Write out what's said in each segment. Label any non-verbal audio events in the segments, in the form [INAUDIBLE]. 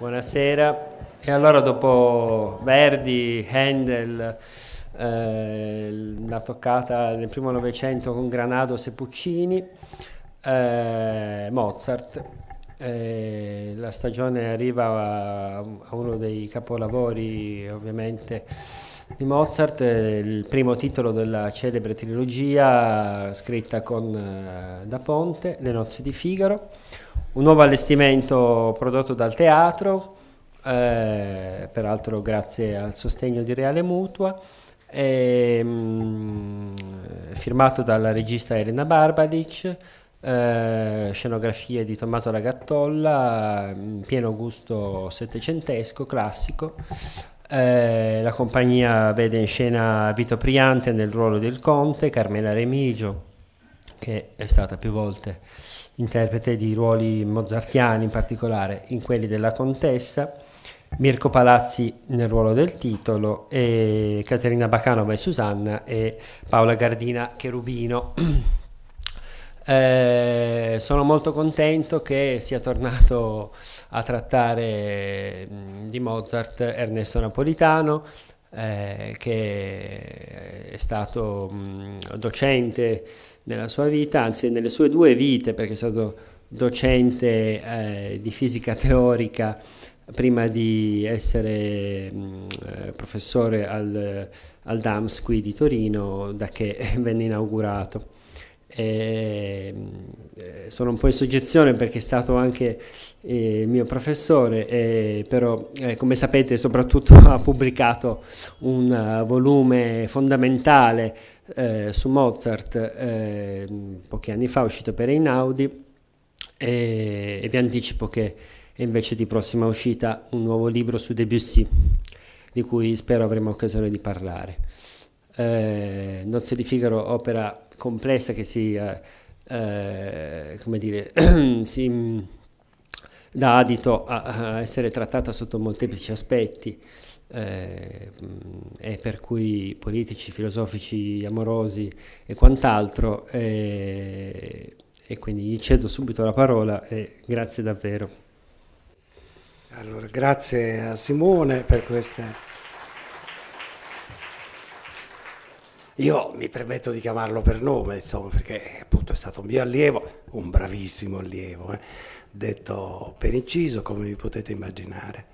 buonasera. E allora dopo Verdi, Handel, eh, la toccata nel primo Novecento con Granados e Puccini, eh, Mozart. Eh, la stagione arriva a, a, uno dei capolavori ovviamente di Mozart, il primo titolo della celebre trilogia scritta con eh, Da Ponte, Le nozze di Figaro, un nuovo allestimento prodotto dal teatro, eh, peraltro grazie al sostegno di Reale Mutua, e, mh, firmato dalla regista Elena Barbadic, eh, scenografie di Tommaso Lagattolla, in pieno gusto settecentesco, classico. Eh, la compagnia vede in scena Vito Priante nel ruolo del conte, Carmela Remigio, che è stata più volte interprete di ruoli mozartiani, in particolare in quelli della contessa, Mirko Palazzi nel ruolo del titolo, e Caterina Bacanova e Susanna e Paola Gardina Cherubino. [CLEARS THROAT] Eh, sono molto contento che sia tornato a trattare di Mozart Ernesto Napolitano, eh, che è stato mh, docente nella sua vita, anzi nelle sue due vite, perché è stato docente eh, di fisica teorica prima di essere mh, eh, professore al, al DAMS qui di Torino, da che [LAUGHS] venne inaugurato. E, eh, sono un po' in soggezione perché è stato anche eh, mio professore, eh, però eh, come sapete soprattutto [LAUGHS] ha pubblicato un uh, volume fondamentale eh, su Mozart eh, pochi anni fa, uscito per Einaudi e, e vi anticipo che è invece di prossima uscita un nuovo libro su Debussy, di cui spero avremo occasione di parlare. Eh, Nozze di Figaro, opera complessa che si, eh, eh, come dire, [CLEARS THROAT] si dà adito a, a, essere trattata sotto molteplici aspetti eh, e per cui politici, filosofici, amorosi e quant'altro eh, e quindi gli cedo subito la parola e grazie davvero. Allora, grazie a Simone per queste... Io mi permetto di chiamarlo per nome, insomma, perché appunto è stato un mio allievo, un bravissimo allievo, eh, detto per inciso, come vi potete immaginare.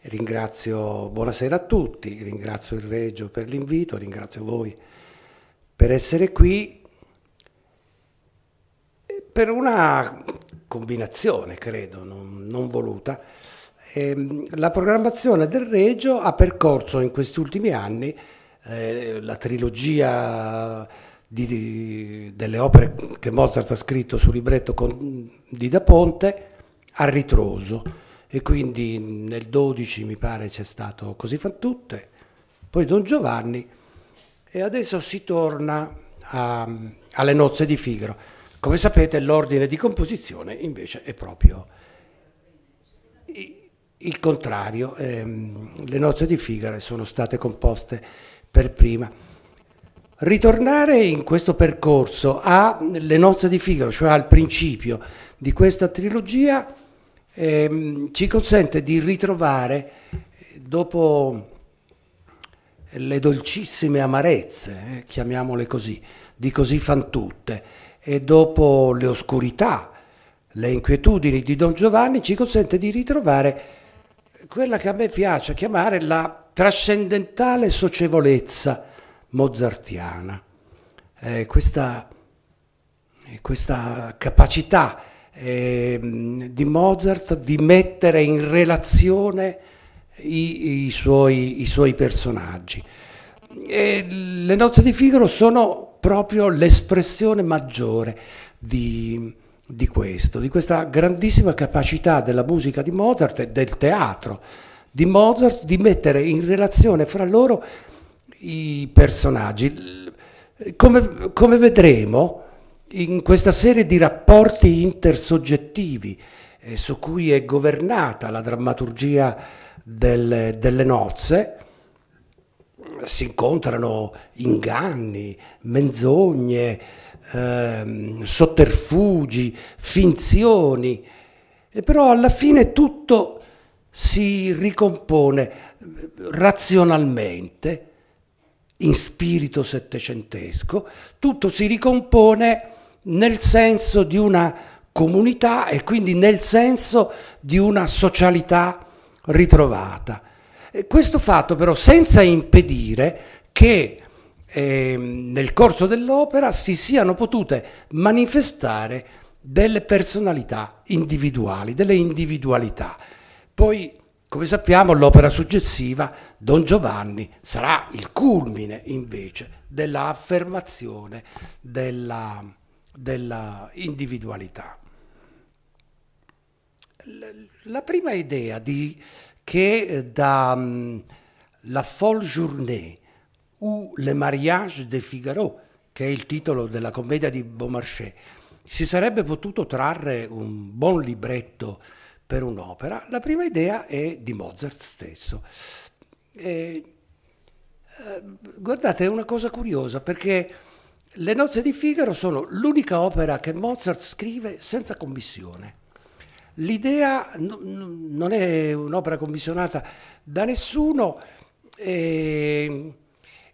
Ringrazio, buonasera a tutti, ringrazio il Reggio per l'invito, ringrazio voi per essere qui, per una combinazione, credo, non, non voluta. Eh, la programmazione del Regio ha percorso in questi ultimi anni eh, la trilogia di, di, delle opere che Mozart ha scritto sul libretto con, di Da Ponte a ritroso e quindi nel 12 mi pare c'è stato Così fan tutte, poi Don Giovanni e adesso si torna a, alle nozze di Figaro. Come sapete l'ordine di composizione invece è proprio il contrario, ehm, le nozze di Figaro sono state composte per prima. Ritornare in questo percorso alle nozze di Figaro, cioè al principio di questa trilogia, ehm, ci consente di ritrovare, dopo le dolcissime amarezze, eh, chiamiamole così, di così fan tutte, e dopo le oscurità, le inquietudini di Don Giovanni, ci consente di ritrovare quella che a me piace chiamare la trascendentale socievolezza mozartiana. Eh, questa, questa, capacità eh, di Mozart di mettere in relazione i, i, suoi, i suoi, personaggi. E le nozze di Figaro sono proprio l'espressione maggiore di, di questo, di questa grandissima capacità della musica di Mozart e del teatro di Mozart di mettere in relazione fra loro i personaggi. Come, come vedremo in questa serie di rapporti intersoggettivi eh, su cui è governata la drammaturgia del, delle nozze, si incontrano inganni, menzogne, ehm, sotterfugi, finzioni, e però alla fine tutto si ricompone eh, razionalmente, in spirito settecentesco, tutto si ricompone nel senso di una comunità e quindi nel senso di una socialità ritrovata. E questo fatto però senza impedire che eh, nel corso dell'opera si siano potute manifestare delle personalità individuali, delle individualità. Poi, come sappiamo, l'opera successiva, Don Giovanni, sarà il culmine invece dell'affermazione della, della individualità. La prima idea di, che eh, da um, La Folle Journée ou Le mariage de Figaro, che è il titolo della commedia di Beaumarchais, si sarebbe potuto trarre un buon libretto per un'opera, la prima idea è di Mozart stesso. E, eh, guardate, è una cosa curiosa perché le nozze di Figaro sono l'unica opera che Mozart scrive senza commissione. L'idea non è un'opera commissionata da nessuno. E,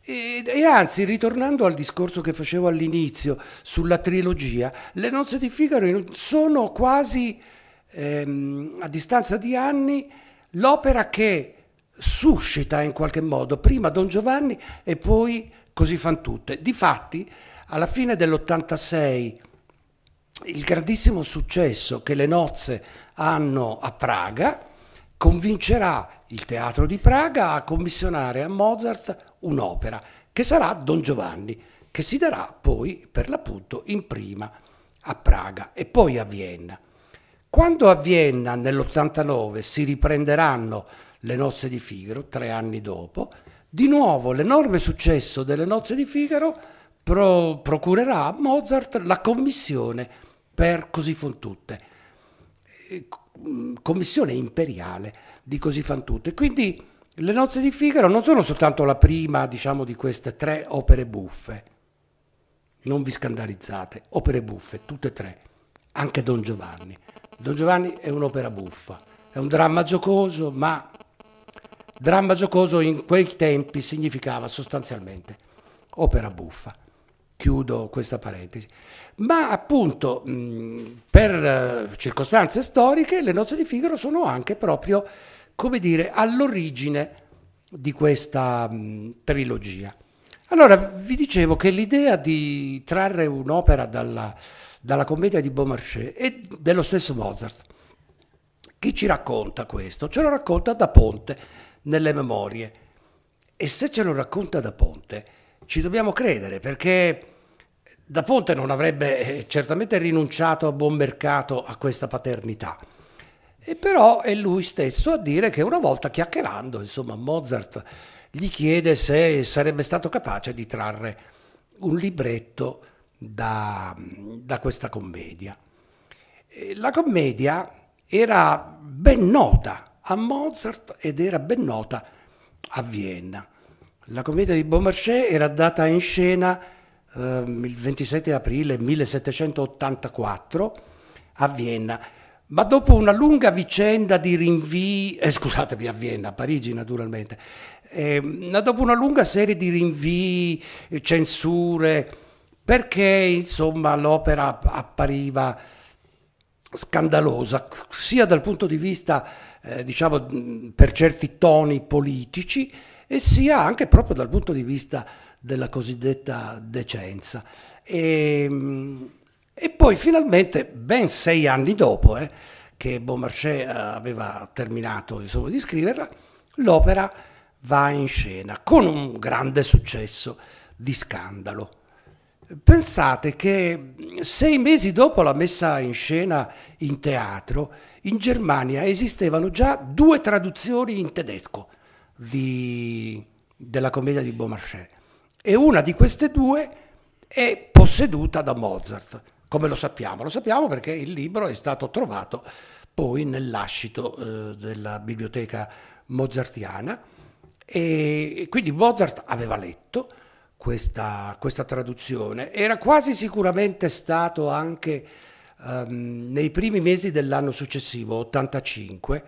e, e, anzi, ritornando al discorso che facevo all'inizio sulla trilogia, le nozze di Figaro sono quasi, ehm, a distanza di anni, l'opera che suscita in qualche modo prima Don Giovanni e poi Così fan tutte. Difatti, alla fine dell'86, il grandissimo successo che le nozze hanno a Praga convincerà il teatro di Praga a commissionare a Mozart un'opera che sarà Don Giovanni, che si darà poi per l'appunto in prima a Praga e poi a Vienna. Quando a Vienna nell'89 si riprenderanno le nozze di Figaro, tre anni dopo, di nuovo l'enorme successo delle nozze di Figaro pro- procurerà a Mozart la commissione per Così fan tutte, commissione imperiale di Così fan tutte. Quindi le nozze di Figaro non sono soltanto la prima, diciamo, di queste tre opere buffe. Non vi scandalizzate, opere buffe, tutte e tre. Anche Don Giovanni. Don Giovanni è un'opera buffa, è un dramma giocoso, ma dramma giocoso in quei tempi significava sostanzialmente opera buffa. Chiudo questa parentesi. Ma appunto mh, per uh, circostanze storiche le nozze di Figaro sono anche proprio come dire, all'origine di questa mh, trilogia. Allora, vi dicevo che l'idea di trarre un'opera dalla, dalla commedia di Beaumarchais è dello stesso Mozart. Chi ci racconta questo? Ce lo racconta da Ponte nelle memorie. E se ce lo racconta da Ponte, ci dobbiamo credere perché da Ponte non avrebbe eh, certamente rinunciato a buon mercato a questa paternità. E però è lui stesso a dire che una volta chiacchierando, insomma, Mozart gli chiede se sarebbe stato capace di trarre un libretto da, da questa commedia. La commedia era ben nota a Mozart ed era ben nota a Vienna. La commedia di Beaumarchais era data in scena eh, il 27 aprile 1784 a Vienna. Ma dopo una lunga vicenda di rinvii, eh, scusatemi a Vienna, a Parigi naturalmente, eh, dopo una lunga serie di rinvii, censure, perché insomma l'opera appariva scandalosa, sia dal punto di vista, eh, diciamo, per certi toni politici, e sia anche proprio dal punto di vista della cosiddetta decenza. E, ehm, e poi finalmente, ben sei anni dopo eh, che Beaumarchais eh, aveva terminato insomma, di scriverla, l'opera va in scena con un grande successo di scandalo. Pensate che sei mesi dopo la messa in scena in teatro, in Germania esistevano già due traduzioni in tedesco di, della commedia di Beaumarchais e una di queste due è posseduta da Mozart. Come lo sappiamo? Lo sappiamo perché il libro è stato trovato poi nel lascito eh, della biblioteca mozartiana e quindi Mozart aveva letto questa, questa traduzione. Era quasi sicuramente stato anche um, nei primi mesi dell'anno successivo, 85,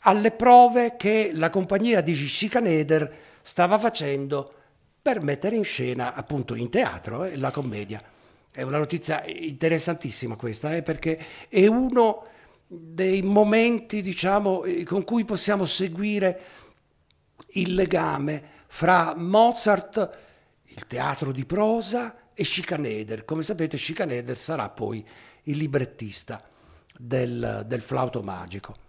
alle prove che la compagnia di Schikaneder stava facendo per mettere in scena appunto in teatro eh, la commedia. È una notizia interessantissima questa, eh, perché è uno dei momenti, diciamo, eh, con cui possiamo seguire il legame fra Mozart, il teatro di prosa e Schikaneder. Come sapete, Schikaneder sarà poi il librettista del, del flauto magico.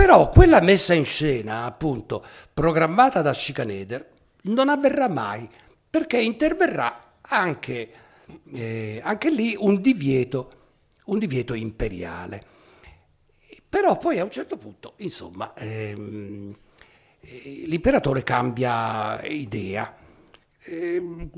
Però quella messa in scena, appunto, programmata da Schikaneder, non avverrà mai, perché interverrà anche, eh, anche lì un divieto, un divieto imperiale. Però poi a un certo punto, insomma, ehm, l'imperatore cambia idea. Ehm,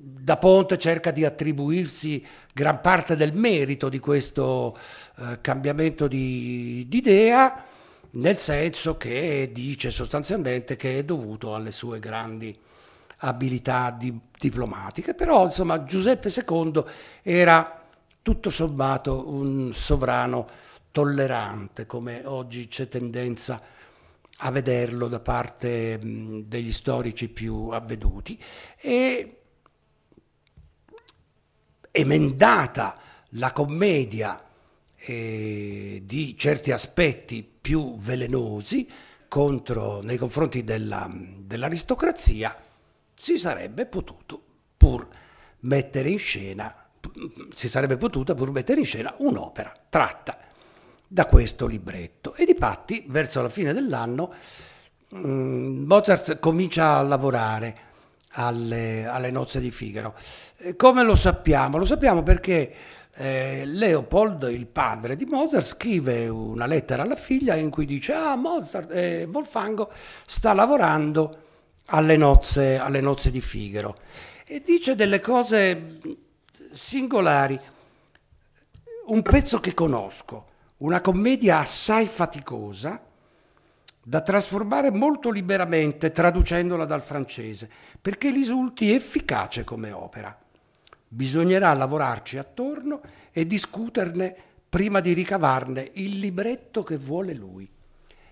da Ponte cerca di attribuirsi gran parte del merito di questo eh, cambiamento di, di idea, nel senso che dice sostanzialmente che è dovuto alle sue grandi abilità di, diplomatiche, però insomma Giuseppe II era tutto sommato un sovrano tollerante, come oggi c'è tendenza a vederlo da parte degli storici più avveduti, e emendata la commedia eh, di certi aspetti più velenosi contro, nei confronti della, dell'aristocrazia, si sarebbe potuto pur mettere in scena, si sarebbe potuta pur mettere in scena un'opera tratta da questo libretto. E di patti, verso la fine dell'anno, mm, Mozart comincia a lavorare alle, alle nozze di Figaro. come lo sappiamo? Lo sappiamo perché eh, Leopold, il padre di Mozart, scrive una lettera alla figlia in cui dice ah Mozart, eh, Wolfango sta lavorando alle nozze, alle nozze di Figaro e dice delle cose singolari. Un pezzo che conosco, una commedia assai faticosa, da trasformare molto liberamente traducendola dal francese, perché risulti efficace come opera. Bisognerà lavorarci attorno e discuterne prima di ricavarne il libretto che vuole lui.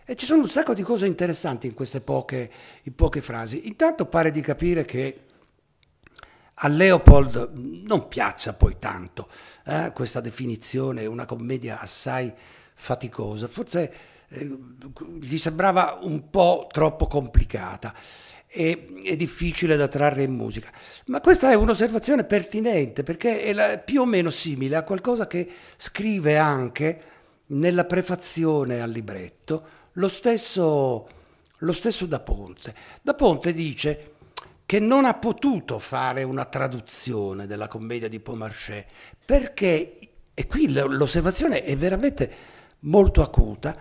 E ci sono un sacco di cose interessanti in queste poche, in poche frasi. Intanto pare di capire che a Leopold non piaccia poi tanto eh, questa definizione, una commedia assai faticosa, forse eh, gli sembrava un po' troppo complicata e, è difficile da trarre in musica. Ma questa è un'osservazione pertinente perché è la, più o meno simile a qualcosa che scrive anche nella prefazione al libretto lo stesso, lo stesso Da Ponte. Da Ponte dice che non ha potuto fare una traduzione della commedia di Beaumarchais perché, e qui l'osservazione è veramente molto acuta,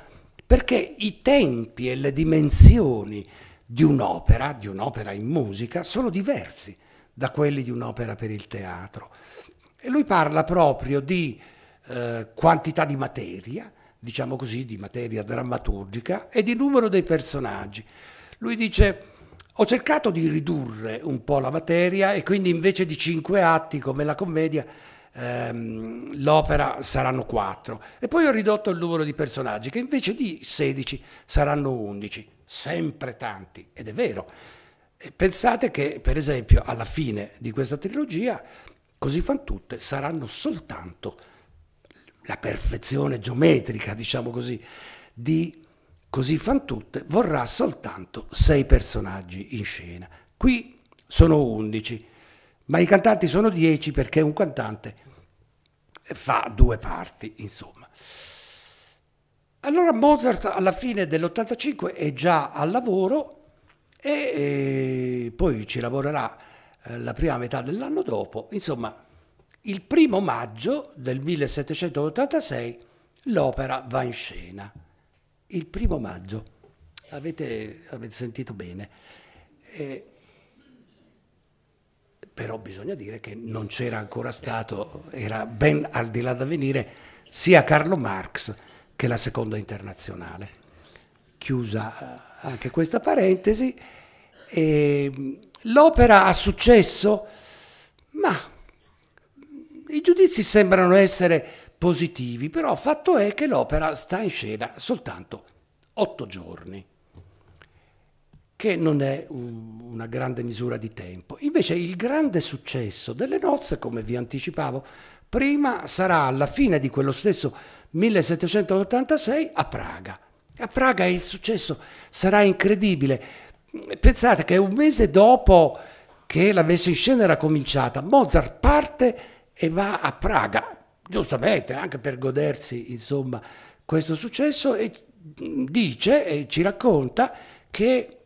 perché i tempi e le dimensioni di un'opera, di un'opera in musica, sono diversi da quelli di un'opera per il teatro. E lui parla proprio di eh, quantità di materia, diciamo così, di materia drammaturgica e di numero dei personaggi. Lui dice, ho cercato di ridurre un po' la materia e quindi invece di cinque atti come la commedia, ehm, l'opera saranno quattro. E poi ho ridotto il numero di personaggi che invece di 16 saranno 11 sempre tanti, ed è vero. Pensate che, per esempio, alla fine di questa trilogia, così fan tutte, saranno soltanto la perfezione geometrica, diciamo così, di Così fan tutte, vorrà soltanto sei personaggi in scena. Qui sono undici, ma i cantanti sono dieci perché un cantante fa due parti, insomma. Allora Mozart alla fine dell'85 è già al lavoro e, e poi ci lavorerà eh, la prima metà dell'anno dopo. Insomma, il primo maggio del 1786 l'opera va in scena. Il primo maggio, avete, avete sentito bene. Eh, però bisogna dire che non c'era ancora stato, era ben al di là da venire, sia Carlo Marx che la seconda internazionale. Chiusa eh, anche questa parentesi. E l'opera ha successo? Ma i giudizi sembrano essere positivi, però fatto è che l'opera sta in scena soltanto otto giorni, che non è un, una grande misura di tempo. Invece il grande successo delle nozze, come vi anticipavo, prima sarà alla fine di quello stesso 1786 a Praga. A Praga il successo sarà incredibile. Pensate che un mese dopo che la messa in scena era cominciata, Mozart parte e va a Praga, giustamente anche per godersi insomma questo successo e dice e ci racconta che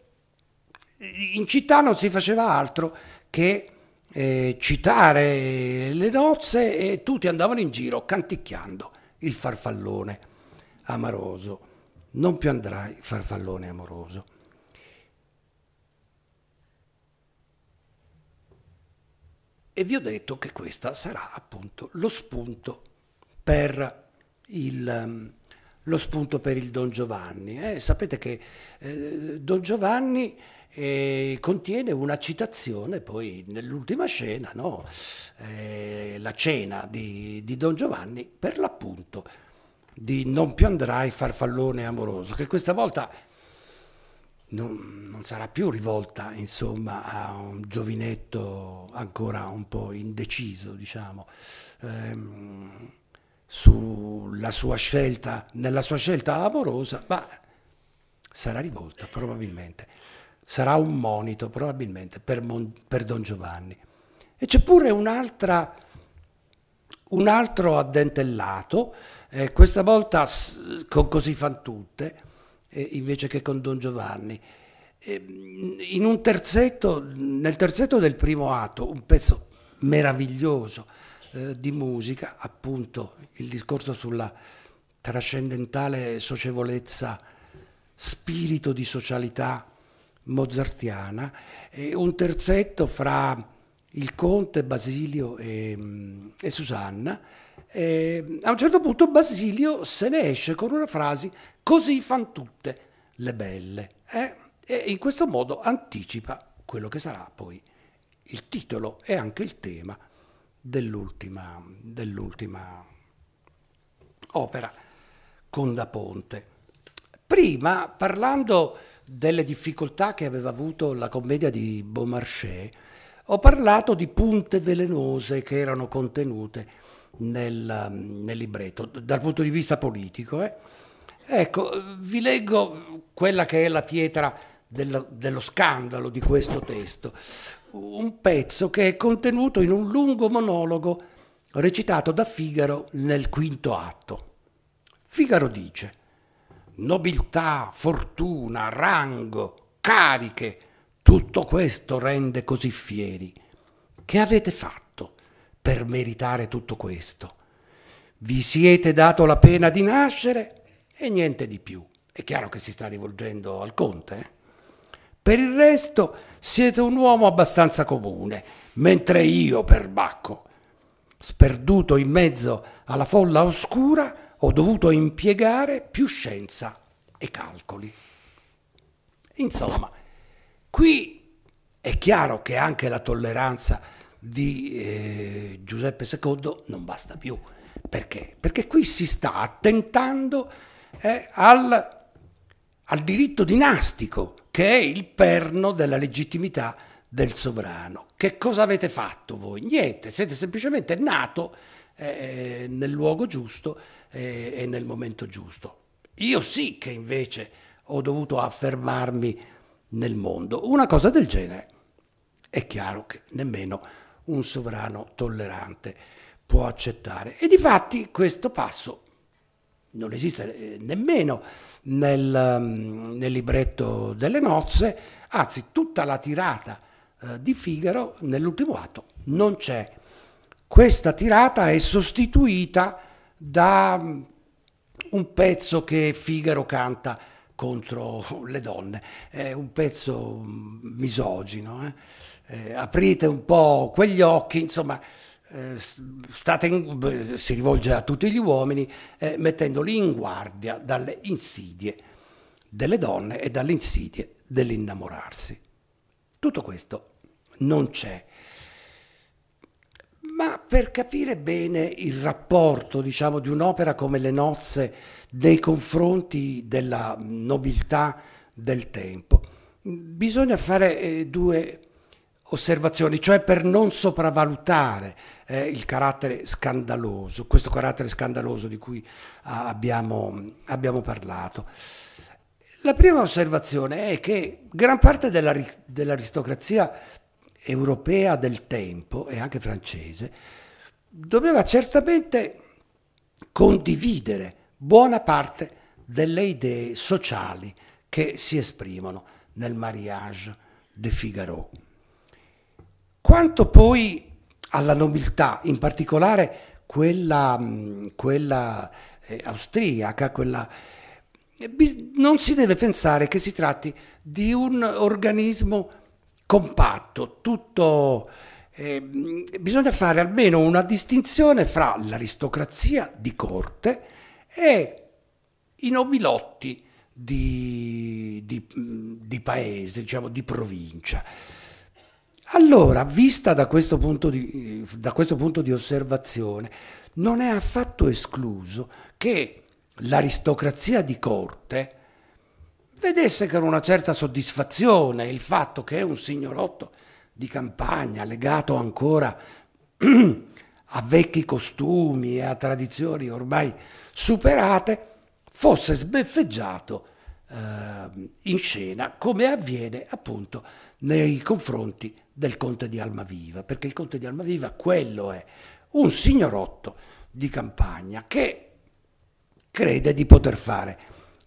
in città non si faceva altro che eh, citare le nozze e tutti andavano in giro canticchiando il farfallone amoroso. Non più andrai, farfallone amoroso. E vi ho detto che questo sarà appunto lo spunto per il, um, lo spunto per il Don Giovanni. Eh, sapete che eh, Don Giovanni eh, contiene una citazione poi nell'ultima scena, no? eh, la cena di, di, Don Giovanni, per l'appunto di Non più andrai farfallone amoroso, che questa volta non, non, sarà più rivolta insomma a un giovinetto ancora un po' indeciso, diciamo. Ehm, sulla sua scelta, nella sua scelta amorosa, ma sarà rivolta probabilmente sarà un monito probabilmente per, Mon, per Don Giovanni. E c'è pure un'altra, un altro addentellato, eh, questa volta con Così fan tutte, eh, invece che con Don Giovanni. Eh, in terzetto, nel terzetto del primo atto, un pezzo meraviglioso eh, di musica, appunto il discorso sulla trascendentale socievolezza, spirito di socialità mozartiana, un terzetto fra il conte Basilio e, mm, e Susanna. E a un certo punto Basilio se ne esce con una frase così fan tutte le belle eh? e in questo modo anticipa quello che sarà poi il titolo e anche il tema dell'ultima, dell'ultima opera con da Ponte. Prima, parlando delle difficoltà che aveva avuto la commedia di Beaumarchais, ho parlato di punte velenose che erano contenute nel, nel libretto, dal punto di vista politico. Eh. Ecco, vi leggo quella che è la pietra dello, dello scandalo di questo testo, un pezzo che è contenuto in un lungo monologo recitato da Figaro nel quinto atto. Figaro dice, nobiltà, fortuna, rango, cariche, tutto questo rende così fieri. Che avete fatto per meritare tutto questo? Vi siete dato la pena di nascere e niente di più. È chiaro che si sta rivolgendo al conte. Eh? Per il resto siete un uomo abbastanza comune, mentre io, per Bacco, sperduto in mezzo alla folla oscura, ho dovuto impiegare più scienza e calcoli. Insomma, qui è chiaro che anche la tolleranza di eh, Giuseppe II non basta più. Perché? Perché qui si sta attentando eh, al, al diritto dinastico, che è il perno della legittimità del sovrano. Che cosa avete fatto voi? Niente, siete semplicemente nato eh, nel luogo giusto eh, e nel momento giusto. Io sì che invece ho dovuto affermarmi nel mondo. Una cosa del genere è chiaro che nemmeno un sovrano tollerante può accettare. E di fatti questo passo non esiste eh, nemmeno nel, mm, nel libretto delle nozze, anzi tutta la tirata eh, di Figaro nell'ultimo atto non c'è. Questa tirata è sostituita da mm, un pezzo che Figaro canta contro [LAUGHS] le donne, è un pezzo mm, misogino. Eh? Eh, aprite un po' quegli occhi, insomma, eh, in, si rivolge a tutti gli uomini eh, mettendoli in guardia dalle insidie delle donne e dalle insidie dell'innamorarsi. Tutto questo non c'è ma per capire bene il rapporto, diciamo, di un'opera come Le nozze nei confronti della nobiltà del tempo, bisogna fare eh, due osservazioni, cioè per non sopravvalutare eh, il carattere scandaloso, questo carattere scandaloso di cui ah, abbiamo, abbiamo, parlato. La prima osservazione è che gran parte della, dell'aristocrazia europea del tempo e anche francese doveva certamente condividere buona parte delle idee sociali che si esprimono nel mariage de Figaro. Quanto poi alla nobiltà, in particolare quella, quella eh, austriaca, quella, eh, non si deve pensare che si tratti di un organismo compatto, tutto... Eh, bisogna fare almeno una distinzione fra l'aristocrazia di corte e i nobilotti di, di, di paese, diciamo di provincia. Allora, vista da questo, di, da questo punto di osservazione, non è affatto escluso che l'aristocrazia di corte vedesse con una certa soddisfazione il fatto che un signorotto di campagna legato ancora [CLEARS THROAT] a vecchi costumi e a tradizioni ormai superate fosse sbeffeggiato eh, in scena come avviene appunto nei confronti del conte di Almaviva, perché il conte di Almaviva quello è, un signorotto di campagna che crede di poter fare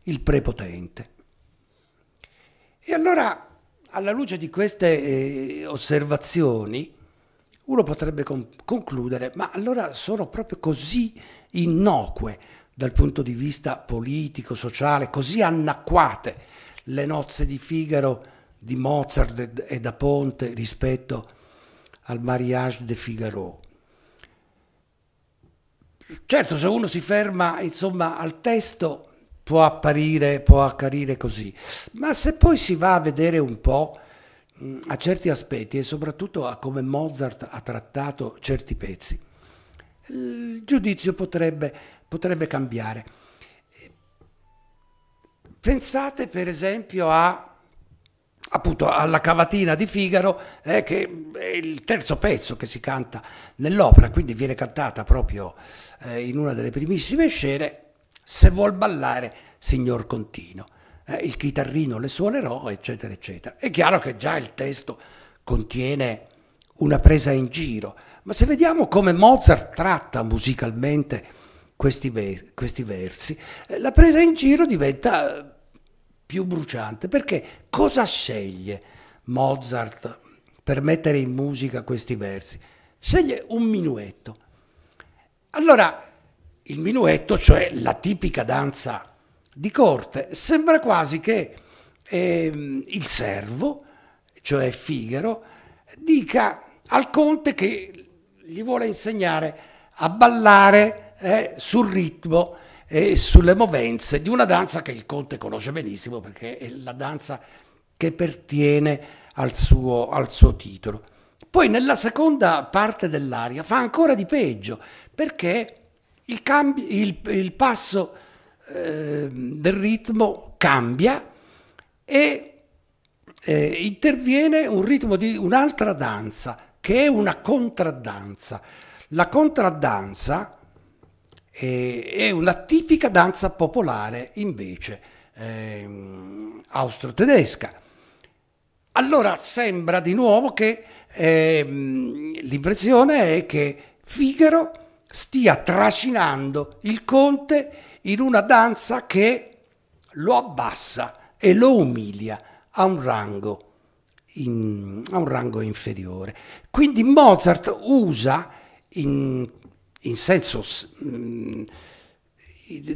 il prepotente. E allora, alla luce di queste eh, osservazioni, uno potrebbe con- concludere, ma allora sono proprio così innocue dal punto di vista politico, sociale, così anacquate le nozze di Figaro di Mozart e da Ponte rispetto al mariage de Figaro. Certo, se uno si ferma insomma, al testo può apparire, può apparire così, ma se poi si va a vedere un po' a certi aspetti e soprattutto a come Mozart ha trattato certi pezzi, il giudizio potrebbe, potrebbe cambiare. Pensate per esempio a appunto alla cavatina di Figaro, eh, che è il terzo pezzo che si canta nell'opera, quindi viene cantata proprio eh, in una delle primissime scene, se vuol ballare signor Contino. Eh, il chitarrino le suonerò, eccetera, eccetera. È chiaro che già il testo contiene una presa in giro, ma se vediamo come Mozart tratta musicalmente questi, ve- questi versi, eh, la presa in giro diventa più bruciante, perché cosa sceglie Mozart per mettere in musica questi versi? Sceglie un minuetto. Allora, il minuetto, cioè la tipica danza di corte, sembra quasi che eh, il servo, cioè Figaro, dica al conte che gli vuole insegnare a ballare eh, sul ritmo e sulle movenze di una danza che il conte conosce benissimo perché è la danza che pertiene al suo, al suo titolo. Poi nella seconda parte dell'aria fa ancora di peggio perché il, cambi, il, il passo eh, del ritmo cambia e eh, interviene un ritmo di un'altra danza che è una contraddanza. La contraddanza è una tipica danza popolare invece eh, austro-tedesca. Allora sembra di nuovo che eh, l'impressione è che Figaro stia trascinando il conte in una danza che lo abbassa e lo umilia a un rango, in, a un rango inferiore. Quindi Mozart usa in in senso, mm,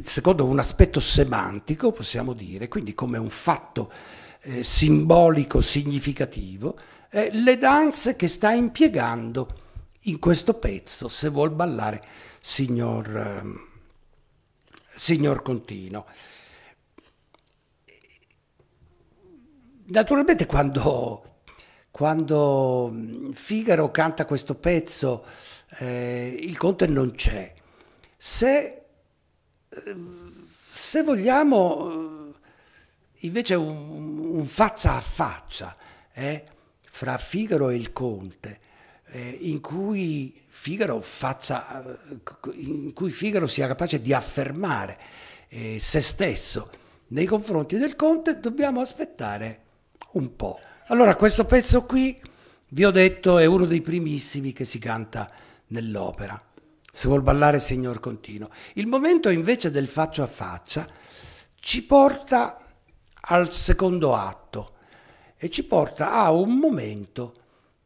secondo un aspetto semantico, possiamo dire, quindi come un fatto eh, simbolico significativo, eh, le danze che sta impiegando in questo pezzo, se vuol ballare signor, eh, signor Contino. Naturalmente quando, quando mm, Figaro canta questo pezzo eh, il conte non c'è. Se, eh, se vogliamo eh, invece un, un, faccia a faccia eh, fra Figaro e il conte, eh, in cui Figaro faccia, in cui Figaro sia capace di affermare eh, se stesso nei confronti del conte, dobbiamo aspettare un po'. Allora, questo pezzo qui, vi ho detto, è uno dei primissimi che si canta nell'opera. Se vuol ballare, signor continuo. Il momento invece del faccia a faccia ci porta al secondo atto e ci porta a un momento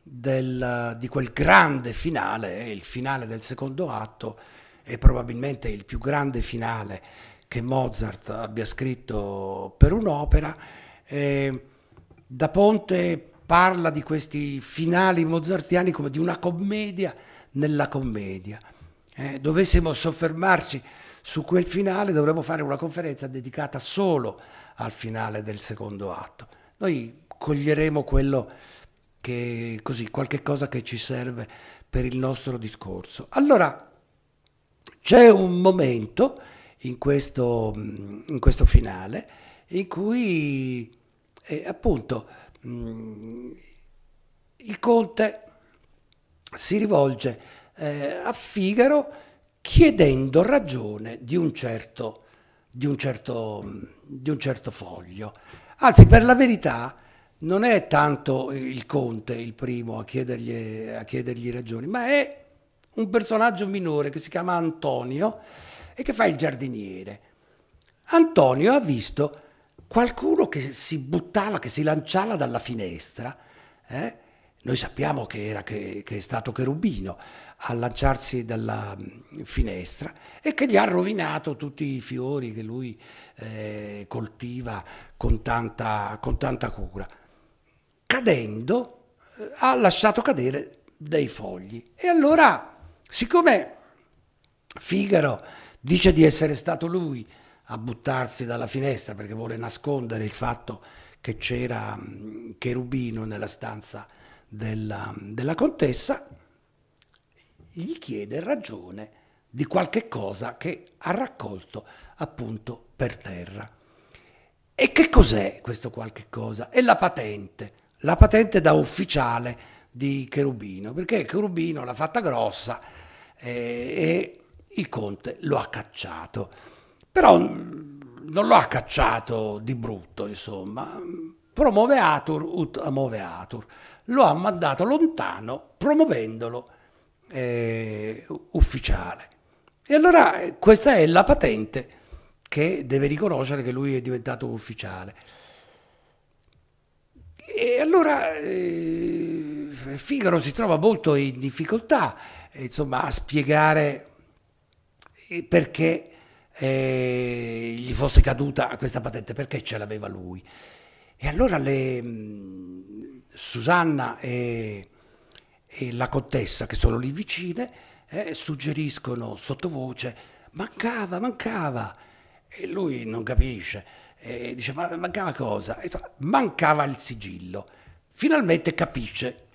del, di quel grande finale, il finale del secondo atto è probabilmente il più grande finale che Mozart abbia scritto per un'opera. Eh, da Ponte parla di questi finali mozartiani come di una commedia nella commedia. Eh, dovessimo soffermarci su quel finale dovremmo fare una conferenza dedicata solo al finale del secondo atto. Noi coglieremo quello che così, qualche cosa che ci serve per il nostro discorso. Allora, c'è un momento in questo, in questo finale in cui eh, appunto mh, mm, il conte si rivolge eh, a Figaro chiedendo ragione di un certo, di un certo, di un certo foglio. Anzi, per la verità, non è tanto il conte il primo a chiedergli, a chiedergli ragioni, ma è un personaggio minore che si chiama Antonio e che fa il giardiniere. Antonio ha visto qualcuno che si buttava, che si lanciava dalla finestra. Eh? Noi sappiamo che, era, che, che, è stato Cherubino a lanciarsi dalla mm, finestra e che gli ha rovinato tutti i fiori che lui eh, coltiva con tanta, con tanta cura. Cadendo eh, ha lasciato cadere dei fogli. E allora, siccome Figaro dice di essere stato lui a buttarsi dalla finestra perché vuole nascondere il fatto che c'era mm, Cherubino nella stanza della, della contessa, gli chiede ragione di qualche cosa che ha raccolto appunto per terra. E che cos'è questo qualche cosa? È la patente, la patente da ufficiale di Cherubino, perché Cherubino l'ha fatta grossa eh, e il conte lo ha cacciato. Però non lo ha cacciato di brutto, insomma. Promoveatur ut amoveatur. Lo ha mandato lontano promuovendolo eh, ufficiale. E allora eh, questa è la patente che deve riconoscere che lui è diventato ufficiale. E allora eh, Figaro si trova molto in difficoltà insomma, a spiegare eh, perché eh, gli fosse caduta questa patente, perché ce l'aveva lui. E allora le, mm, Susanna e, e, la contessa, che sono lì vicine, eh, suggeriscono sottovoce, mancava, mancava. E lui non capisce, e dice, ma mancava cosa? E, mancava il sigillo. Finalmente capisce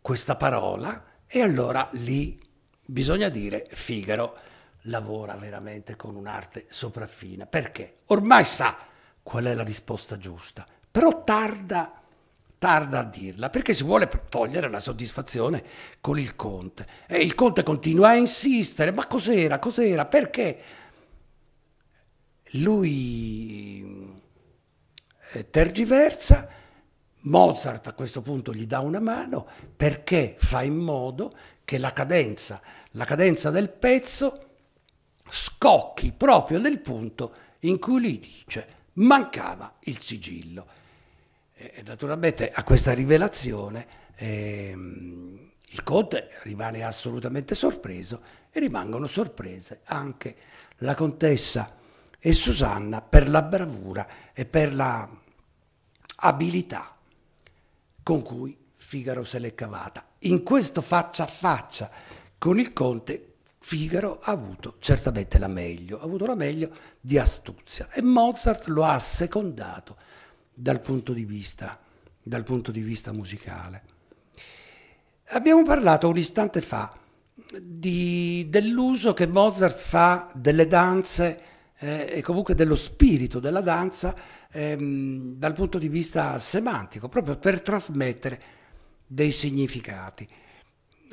questa parola e allora lì bisogna dire Figaro lavora veramente con un'arte sopraffina. Perché? Ormai sa qual è la risposta giusta, però tarda, tarda a dirla, perché si vuole togliere la soddisfazione con il conte. E il conte continua a insistere, ma cos'era, cos'era, perché? Lui tergiversa, Mozart a questo punto gli dà una mano perché fa in modo che la cadenza, la cadenza del pezzo scocchi proprio nel punto in cui lui dice mancava il sigillo. E naturalmente a questa rivelazione ehm, il conte rimane assolutamente sorpreso e rimangono sorprese anche la contessa e Susanna per la bravura e per la abilità con cui Figaro se l'è cavata. In questo faccia a faccia con il conte Figaro ha avuto certamente la meglio, ha avuto la meglio di astuzia e Mozart lo ha secondato dal punto di vista, dal punto di vista musicale. Abbiamo parlato un istante fa di, dell'uso che Mozart fa delle danze eh, e comunque dello spirito della danza ehm, dal punto di vista semantico, proprio per trasmettere dei significati.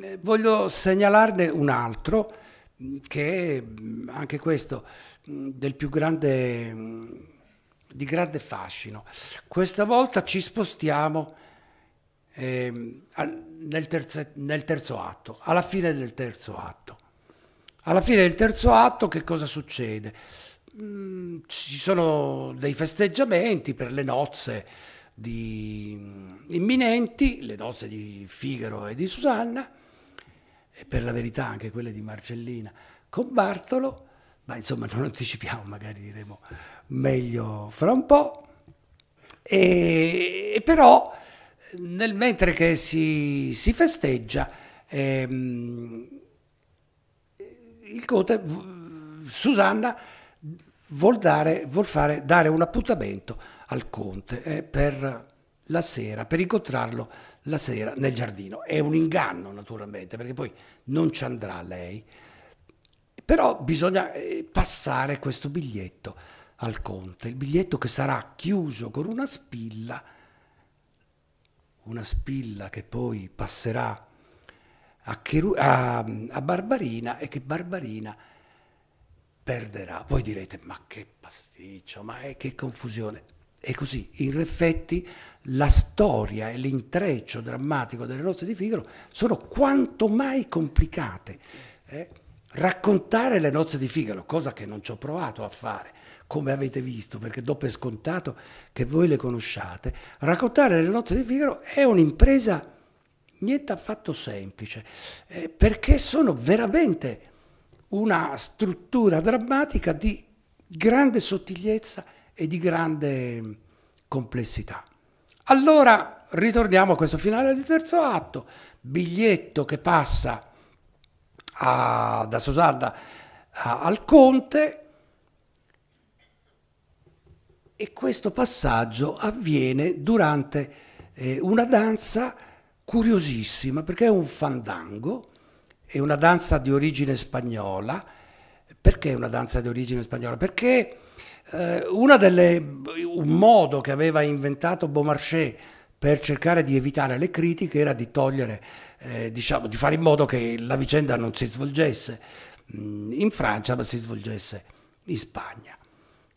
Eh, voglio segnalarne un altro che è anche questo del più grande di grande fascino. Questa volta ci spostiamo eh, nel, terzo, nel terzo atto, alla fine del terzo atto. Alla fine del terzo atto che cosa succede? Mm, ci sono dei festeggiamenti per le nozze di, imminenti, le nozze di Figaro e di Susanna, e per la verità anche quelle di Marcellina con Bartolo, ma insomma non anticipiamo, magari diremo meglio fra un po'. E, e però nel mentre che si, si festeggia, ehm, il conte, Susanna vuol, dare, vuol fare, dare un appuntamento al conte eh, per la sera, per incontrarlo la sera nel giardino. È un inganno naturalmente, perché poi non ci andrà lei. Però bisogna eh, passare questo biglietto al conte, il biglietto che sarà chiuso con una spilla, una spilla che poi passerà a, Cheru- a, a Barbarina e che Barbarina perderà. Voi direte, ma che pasticcio, ma è, che confusione. E così, in effetti, la storia e l'intreccio drammatico delle nozze di Figaro sono quanto mai complicate. Eh? Raccontare le nozze di Figaro, cosa che non ci ho provato a fare, come avete visto, perché dopo è scontato che voi le conosciate, raccontare le nozze di Figaro è un'impresa niente affatto semplice, eh, perché sono veramente una struttura drammatica di grande sottigliezza e di grande complessità. Allora ritorniamo a questo finale del terzo atto, biglietto che passa a, da Susanna al conte, e questo passaggio avviene durante eh, una danza curiosissima perché è un fandango, è una danza di origine spagnola. Perché una danza di origine spagnola? Perché eh, delle, un modo che aveva inventato Beaumarchais per cercare di evitare le critiche era di togliere, eh, diciamo, di fare in modo che la vicenda non si svolgesse mm, in Francia ma si svolgesse in Spagna.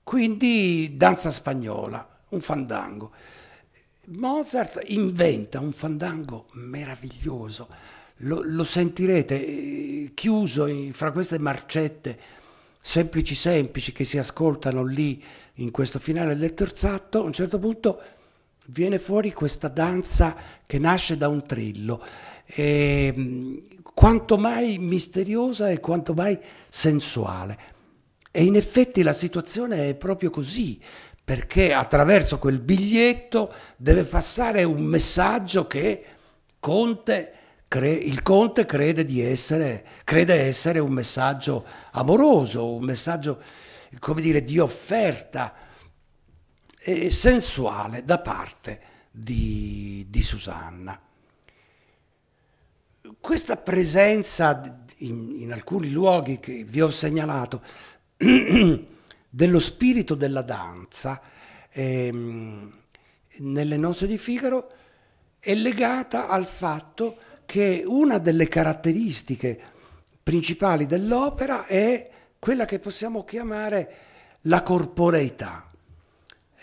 Quindi danza spagnola, un fandango. Mozart inventa un fandango meraviglioso, lo, lo sentirete eh, chiuso in, fra queste marcette semplici semplici che si ascoltano lì in questo finale del terzatto, a un certo punto viene fuori questa danza che nasce da un trillo, e, quanto mai misteriosa e quanto mai sensuale. E in effetti la situazione è proprio così, perché attraverso quel biglietto deve passare un messaggio che Conte, il Conte crede, di essere, crede essere un messaggio amoroso, un messaggio, come dire, di offerta e sensuale da parte di, di Susanna. Questa presenza in, in alcuni luoghi che vi ho segnalato [CLEARS THROAT] dello spirito della danza ehm, nelle nozze di Figaro è legata al fatto che una delle caratteristiche principali dell'opera è quella che possiamo chiamare la corporeità.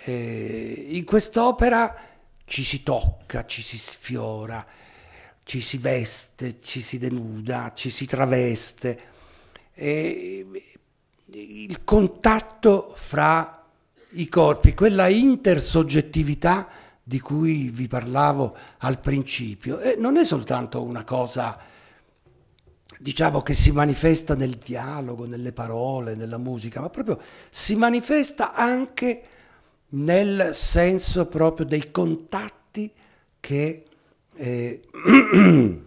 Eh, in quest'opera ci si tocca, ci si sfiora, ci si veste, ci si denuda, ci si traveste. Eh, il contatto fra i corpi, quella intersoggettività di cui vi parlavo al principio, e non è soltanto una cosa, diciamo, che si manifesta nel dialogo, nelle parole, nella musica, ma proprio si manifesta anche nel senso proprio dei contatti che eh, [CLEARS THROAT]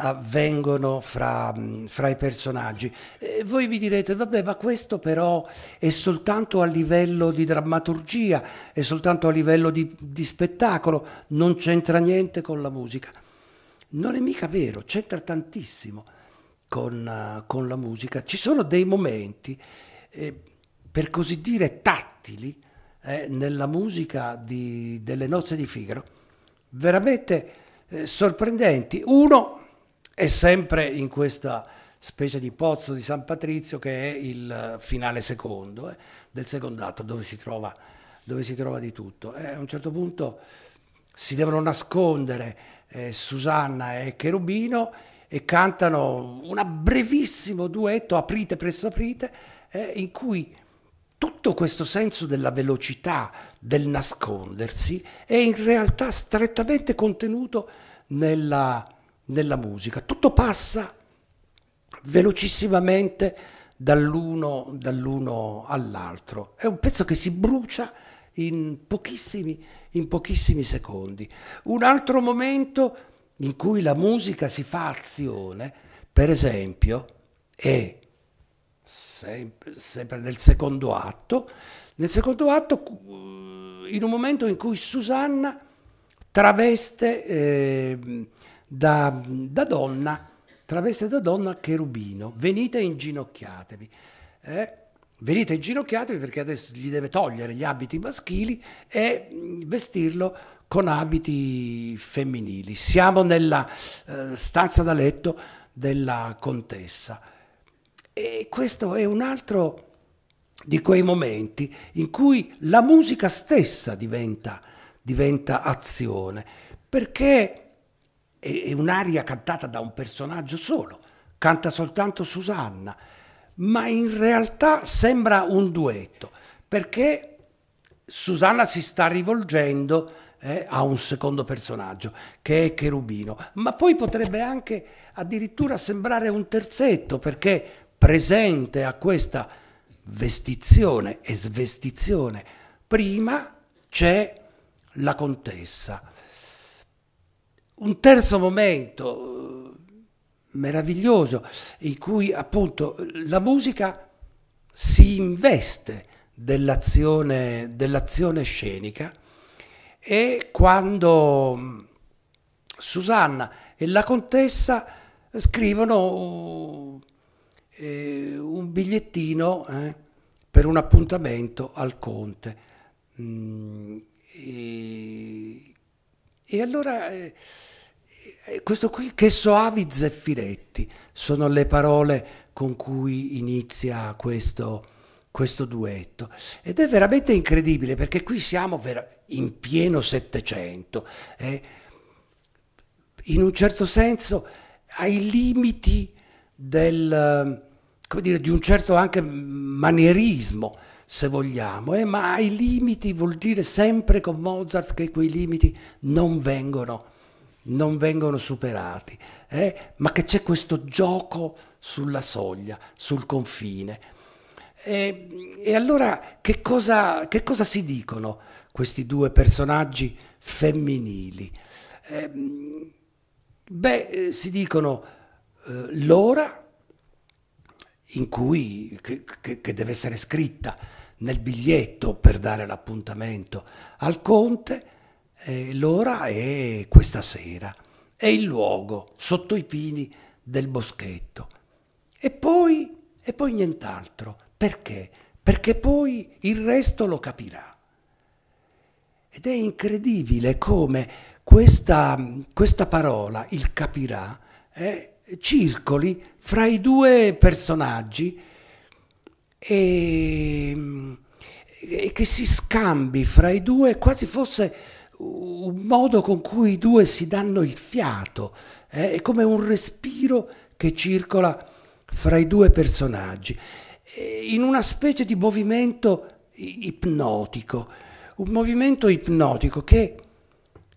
avvengono fra, fra, i personaggi. E voi mi direte, vabbè, ma questo però è soltanto a livello di drammaturgia, è soltanto a livello di, di spettacolo, non c'entra niente con la musica. non è mica vero, c'entra tantissimo con, uh, con la musica. Ci sono dei momenti, eh, per così dire, tattili eh, nella musica di, delle nozze di Figaro, veramente eh, sorprendenti. Uno è sempre in questa specie di pozzo di San Patrizio che è il finale secondo eh, del secondato dove si trova, dove si trova di tutto. E a un certo punto si devono nascondere eh, Susanna e Cherubino e cantano un brevissimo duetto, aprite presto aprite, eh, in cui tutto questo senso della velocità, del nascondersi, è in realtà strettamente contenuto nella, nella musica. Tutto passa velocissimamente dall'uno, dall'uno all'altro. È un pezzo che si brucia in pochissimi, in pochissimi secondi. Un altro momento in cui la musica si fa azione, per esempio, è sempre, nel secondo atto, nel secondo atto in un momento in cui Susanna traveste eh, da, da, donna, traveste da donna cherubino, venite e inginocchiatevi. Eh? Venite inginocchiatevi perché adesso gli deve togliere gli abiti maschili e vestirlo con abiti femminili. Siamo nella eh, stanza da letto della contessa. E questo è un altro di quei momenti in cui la musica stessa diventa, diventa azione, perché è un'aria cantata da un personaggio solo, canta soltanto Susanna, ma in realtà sembra un duetto, perché Susanna si sta rivolgendo eh, a un secondo personaggio, che è Cherubino, ma poi potrebbe anche addirittura sembrare un terzetto, perché presente a questa vestizione e svestizione prima c'è la contessa. Un terzo momento eh, meraviglioso in cui appunto la musica si investe dell'azione, dell'azione scenica e quando mm, Susanna e la contessa scrivono eh, un bigliettino eh, per un appuntamento al conte. Mm, e, e, allora eh, eh, questo qui, che soavi zeffiretti, sono le parole con cui inizia questo, questo duetto. Ed è veramente incredibile perché qui siamo in pieno Settecento, eh, in un certo senso ai limiti del, dire, di un certo anche manierismo, se vogliamo, eh, ma ai limiti vuol dire sempre con Mozart che quei limiti non vengono, non vengono superati, eh, ma che c'è questo gioco sulla soglia, sul confine. E, e allora che cosa, che cosa, si dicono questi due personaggi femminili? Eh, beh, eh, si dicono eh, l'ora in cui, che, che, che deve essere scritta nel biglietto per dare l'appuntamento al conte, eh, l'ora è questa sera, è il luogo sotto i pini del boschetto. E poi, e poi nient'altro. Perché? Perché poi il resto lo capirà. Ed è incredibile come questa, questa parola, il capirà, eh, circoli fra i due personaggi e, e, che si scambi fra i due quasi fosse un modo con cui i due si danno il fiato, eh? è come un respiro che circola fra i due personaggi in una specie di movimento ipnotico, un movimento ipnotico che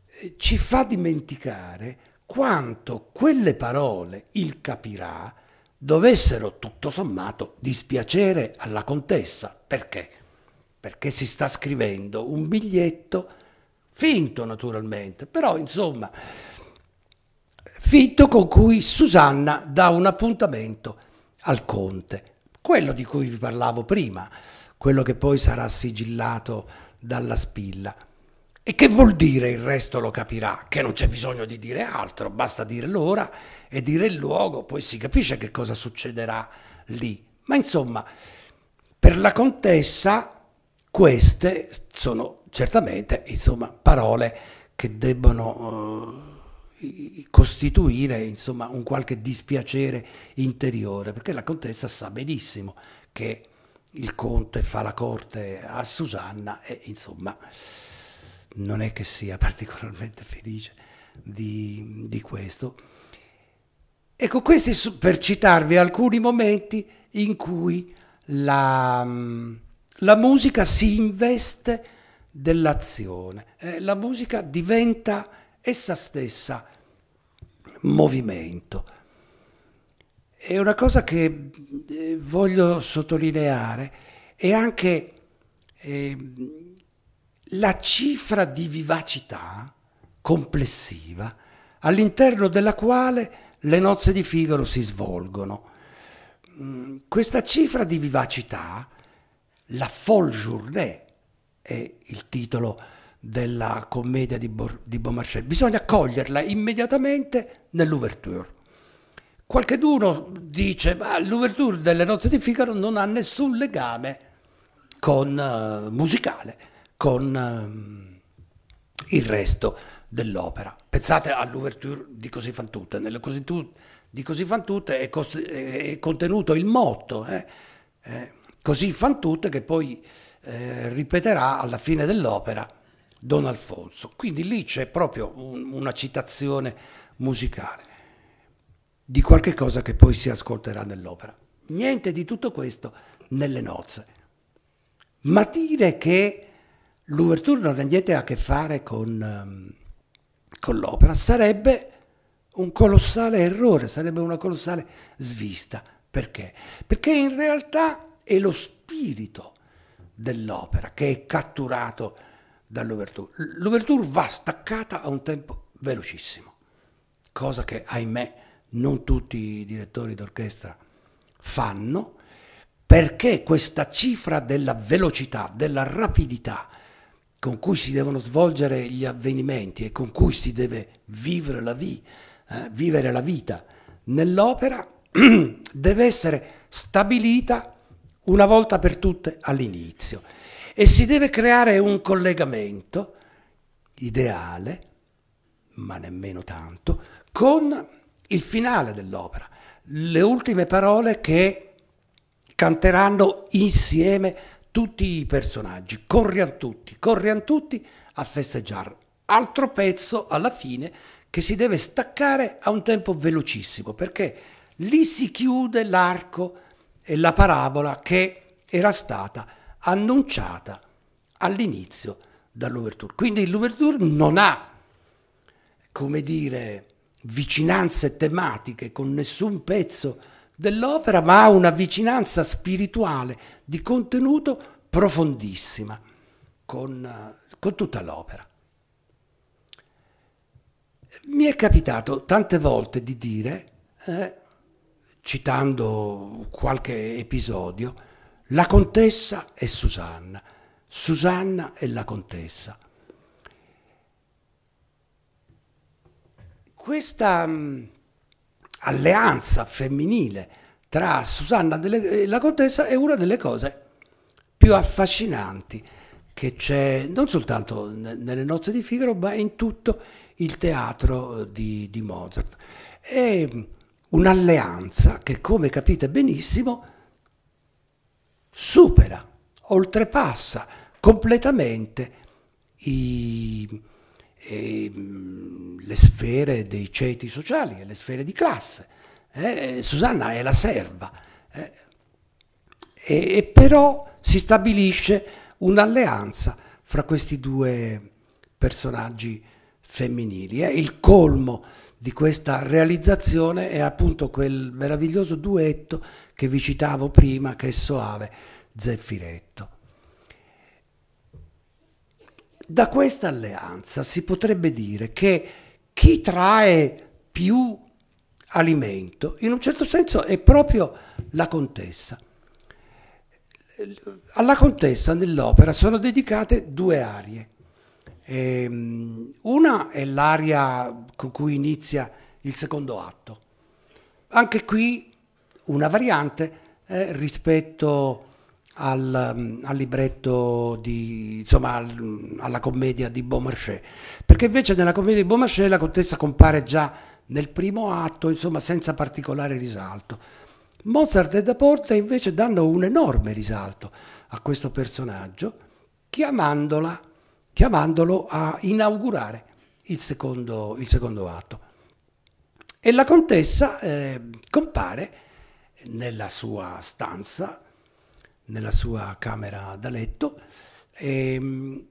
eh, ci fa dimenticare quanto quelle parole, il capirà, dovessero tutto sommato dispiacere alla contessa. Perché? Perché si sta scrivendo un biglietto finto naturalmente, però insomma finto con cui Susanna dà un appuntamento al conte quello di cui vi parlavo prima, quello che poi sarà sigillato dalla spilla. E che vuol dire il resto lo capirà? Che non c'è bisogno di dire altro, basta dire l'ora e dire il luogo, poi si capisce che cosa succederà lì. Ma insomma, per la contessa queste sono certamente insomma, parole che debbono uh, costituire insomma, un qualche dispiacere interiore, perché la contessa sa benissimo che il conte fa la corte a Susanna e insomma non è che sia [LAUGHS] particolarmente felice di, di questo. Ecco, questi per citarvi alcuni momenti in cui la, la musica si investe dell'azione, eh, la musica diventa essa stessa movimento. È una cosa che eh, voglio sottolineare è anche eh, la cifra di vivacità complessiva all'interno della quale le nozze di Figaro si svolgono. Mm, questa cifra di vivacità, la folle journée, è il titolo della commedia di, Bo- di Beaumarchais, bisogna coglierla immediatamente nell'ouverture. Qualcheduno dice, ma l'ouverture delle nozze di Figaro non ha nessun legame con, uh, musicale con uh, il resto dell'opera. Pensate all'ouverture di Così fan tutte. Nelle Così, tu, di Così fan tutte è, cost- è contenuto il motto, eh? Eh, Così fan tutte che poi eh, ripeterà alla fine dell'opera Don Alfonso. Quindi lì c'è proprio un, una citazione musicale di qualche cosa che poi si ascolterà nell'opera. Niente di tutto questo nelle nozze. Ma dire che l'ouverture non ha niente a che fare con, um, con l'opera sarebbe un colossale errore, sarebbe una colossale svista. Perché? Perché in realtà è lo spirito dell'opera che è catturato dall'ouverture. L'ouverture va staccata a un tempo velocissimo, cosa che ahimè non tutti i direttori d'orchestra fanno, perché questa cifra della velocità, della rapidità con cui si devono svolgere gli avvenimenti e con cui si deve vivere la, vi, eh, vivere la vita. Nell'opera, [CLEARS THROAT] deve essere stabilita una volta per tutte all'inizio e si deve creare un collegamento ideale, ma nemmeno tanto, con il finale dell'opera, le ultime parole che canteranno insieme tutti i personaggi, corriano tutti, corriano tutti a festeggiare. Altro pezzo alla fine che si deve staccare a un tempo velocissimo, perché lì si chiude l'arco e la parabola che era stata annunciata all'inizio dall'ouverture. Quindi l'ouverture non ha, come dire, vicinanze tematiche con nessun pezzo dell'opera, ma ha una vicinanza spirituale di contenuto profondissima con, con tutta l'opera. Mi è capitato tante volte di dire, eh, citando qualche episodio, la contessa e Susanna, Susanna e la contessa. Questa mh, mm, alleanza femminile tra Susanna e la contessa è una delle cose più affascinanti che c'è non soltanto nelle nozze di Figaro, ma in tutto il teatro di, di Mozart. È un'alleanza che, come capite benissimo, supera, oltrepassa completamente i, e, mm, le sfere dei ceti sociali e le sfere di classe. Eh, Susanna è la serva. Eh, e, e, però si stabilisce un'alleanza fra questi due personaggi femminili. Eh. Il colmo di questa realizzazione è appunto quel meraviglioso duetto che vi citavo prima, che è Soave Zeffiretto. Da questa alleanza si potrebbe dire che chi trae più alimento, in un certo senso, è proprio la contessa. Alla contessa nell'opera sono dedicate due arie. Ehm, una è l'aria con cui inizia il secondo atto. Anche qui una variante eh, rispetto al, al, libretto di, insomma, al, alla commedia di Beaumarchais, perché invece nella commedia di Beaumarchais la contessa compare già nel primo atto, insomma, senza particolare risalto. Mozart e Da Porta invece danno un enorme risalto a questo personaggio, chiamandolo a inaugurare il secondo, il secondo atto. E la contessa eh, compare nella sua stanza, nella sua camera da letto, e,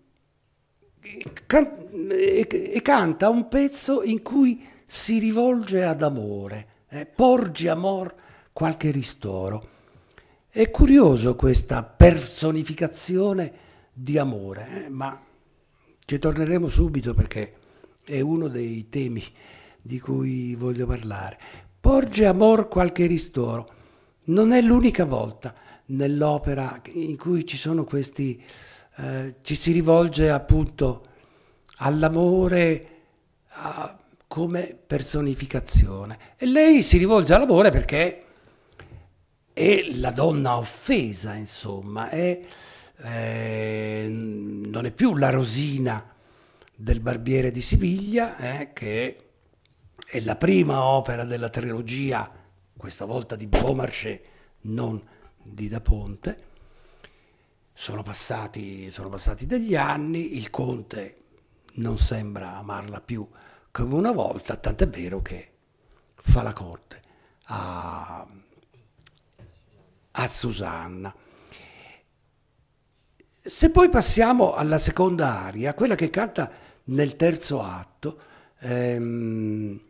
e, e canta un pezzo in cui si rivolge ad amore, eh, porgi amor qualche ristoro. È curioso questa personificazione di amore, eh, ma ci torneremo subito perché è uno dei temi di cui voglio parlare. Porge amor qualche ristoro. Non è l'unica volta nell'opera in cui ci sono questi, eh, ci si rivolge appunto all'amore a, come personificazione. E lei si rivolge all'amore perché è la donna offesa, insomma, è, eh, non è più la Rosina del Barbiere di Siviglia, eh, che è la prima opera della trilogia, questa volta di Beaumarchais, non di Da Ponte. Sono passati, sono passati degli anni, il conte non sembra amarla più come una volta, tant'è vero che fa la corte a, a Susanna. Se poi passiamo alla seconda aria, quella che canta nel terzo atto, ehm,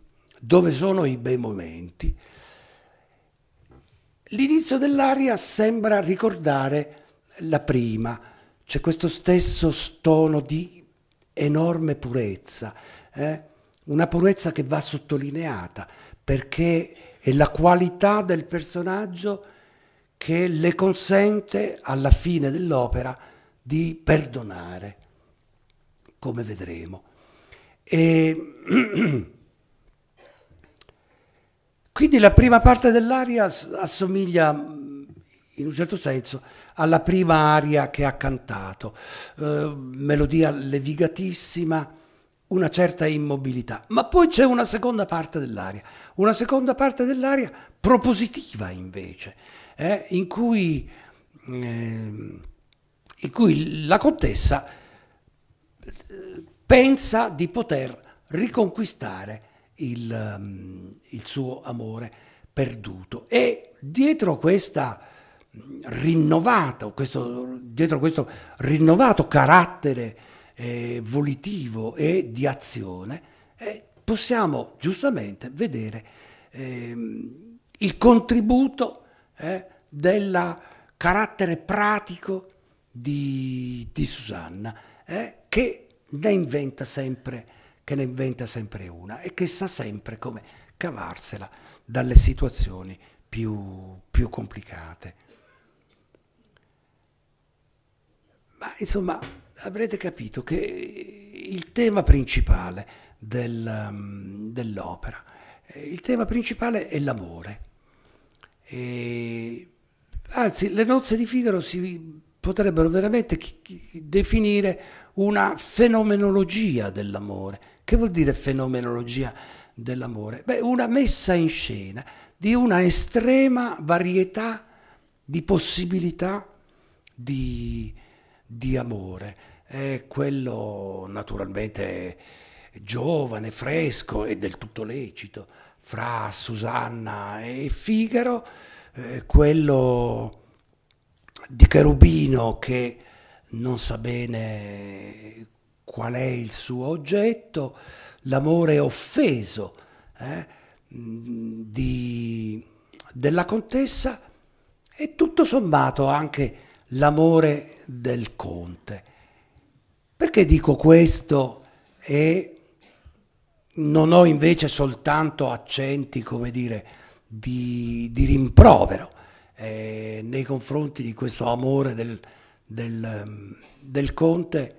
dove sono i bei momenti. L'inizio dell'aria sembra ricordare la prima, c'è questo stesso tono di enorme purezza, eh? una purezza che va sottolineata perché è la qualità del personaggio che le consente alla fine dell'opera di perdonare, come vedremo. E [CLEARS THROAT] Quindi la prima parte dell'aria assomiglia in un certo senso alla prima aria che ha cantato, eh, melodia levigatissima, una certa immobilità. Ma poi c'è una seconda parte dell'aria, una seconda parte dell'aria propositiva invece, eh, in, cui, eh, in cui la contessa eh, pensa di poter riconquistare il, um, il suo amore perduto. E dietro questa mm, rinnovata, questo, dietro questo rinnovato carattere eh, volitivo e di azione, eh, possiamo giustamente vedere eh, il contributo eh, del carattere pratico di, di Susanna, eh, che ne inventa sempre che ne inventa sempre una e che sa sempre come cavarsela dalle situazioni più, più complicate. Ma insomma, avrete capito che il tema principale del, um, dell'opera, il tema principale è l'amore. E, anzi, le nozze di Figaro si potrebbero veramente definire una fenomenologia dell'amore che vuol dire fenomenologia dell'amore? Beh, una messa in scena di una estrema varietà di possibilità di, di amore. È quello naturalmente giovane, fresco e del tutto lecito fra Susanna e Figaro, eh, quello di Cherubino che non sa bene qual è il suo oggetto, l'amore offeso eh, di, della contessa e tutto sommato anche l'amore del conte. Perché dico questo e non ho invece soltanto accenti, come dire, di, di rimprovero eh, nei confronti di questo amore del, del, del conte?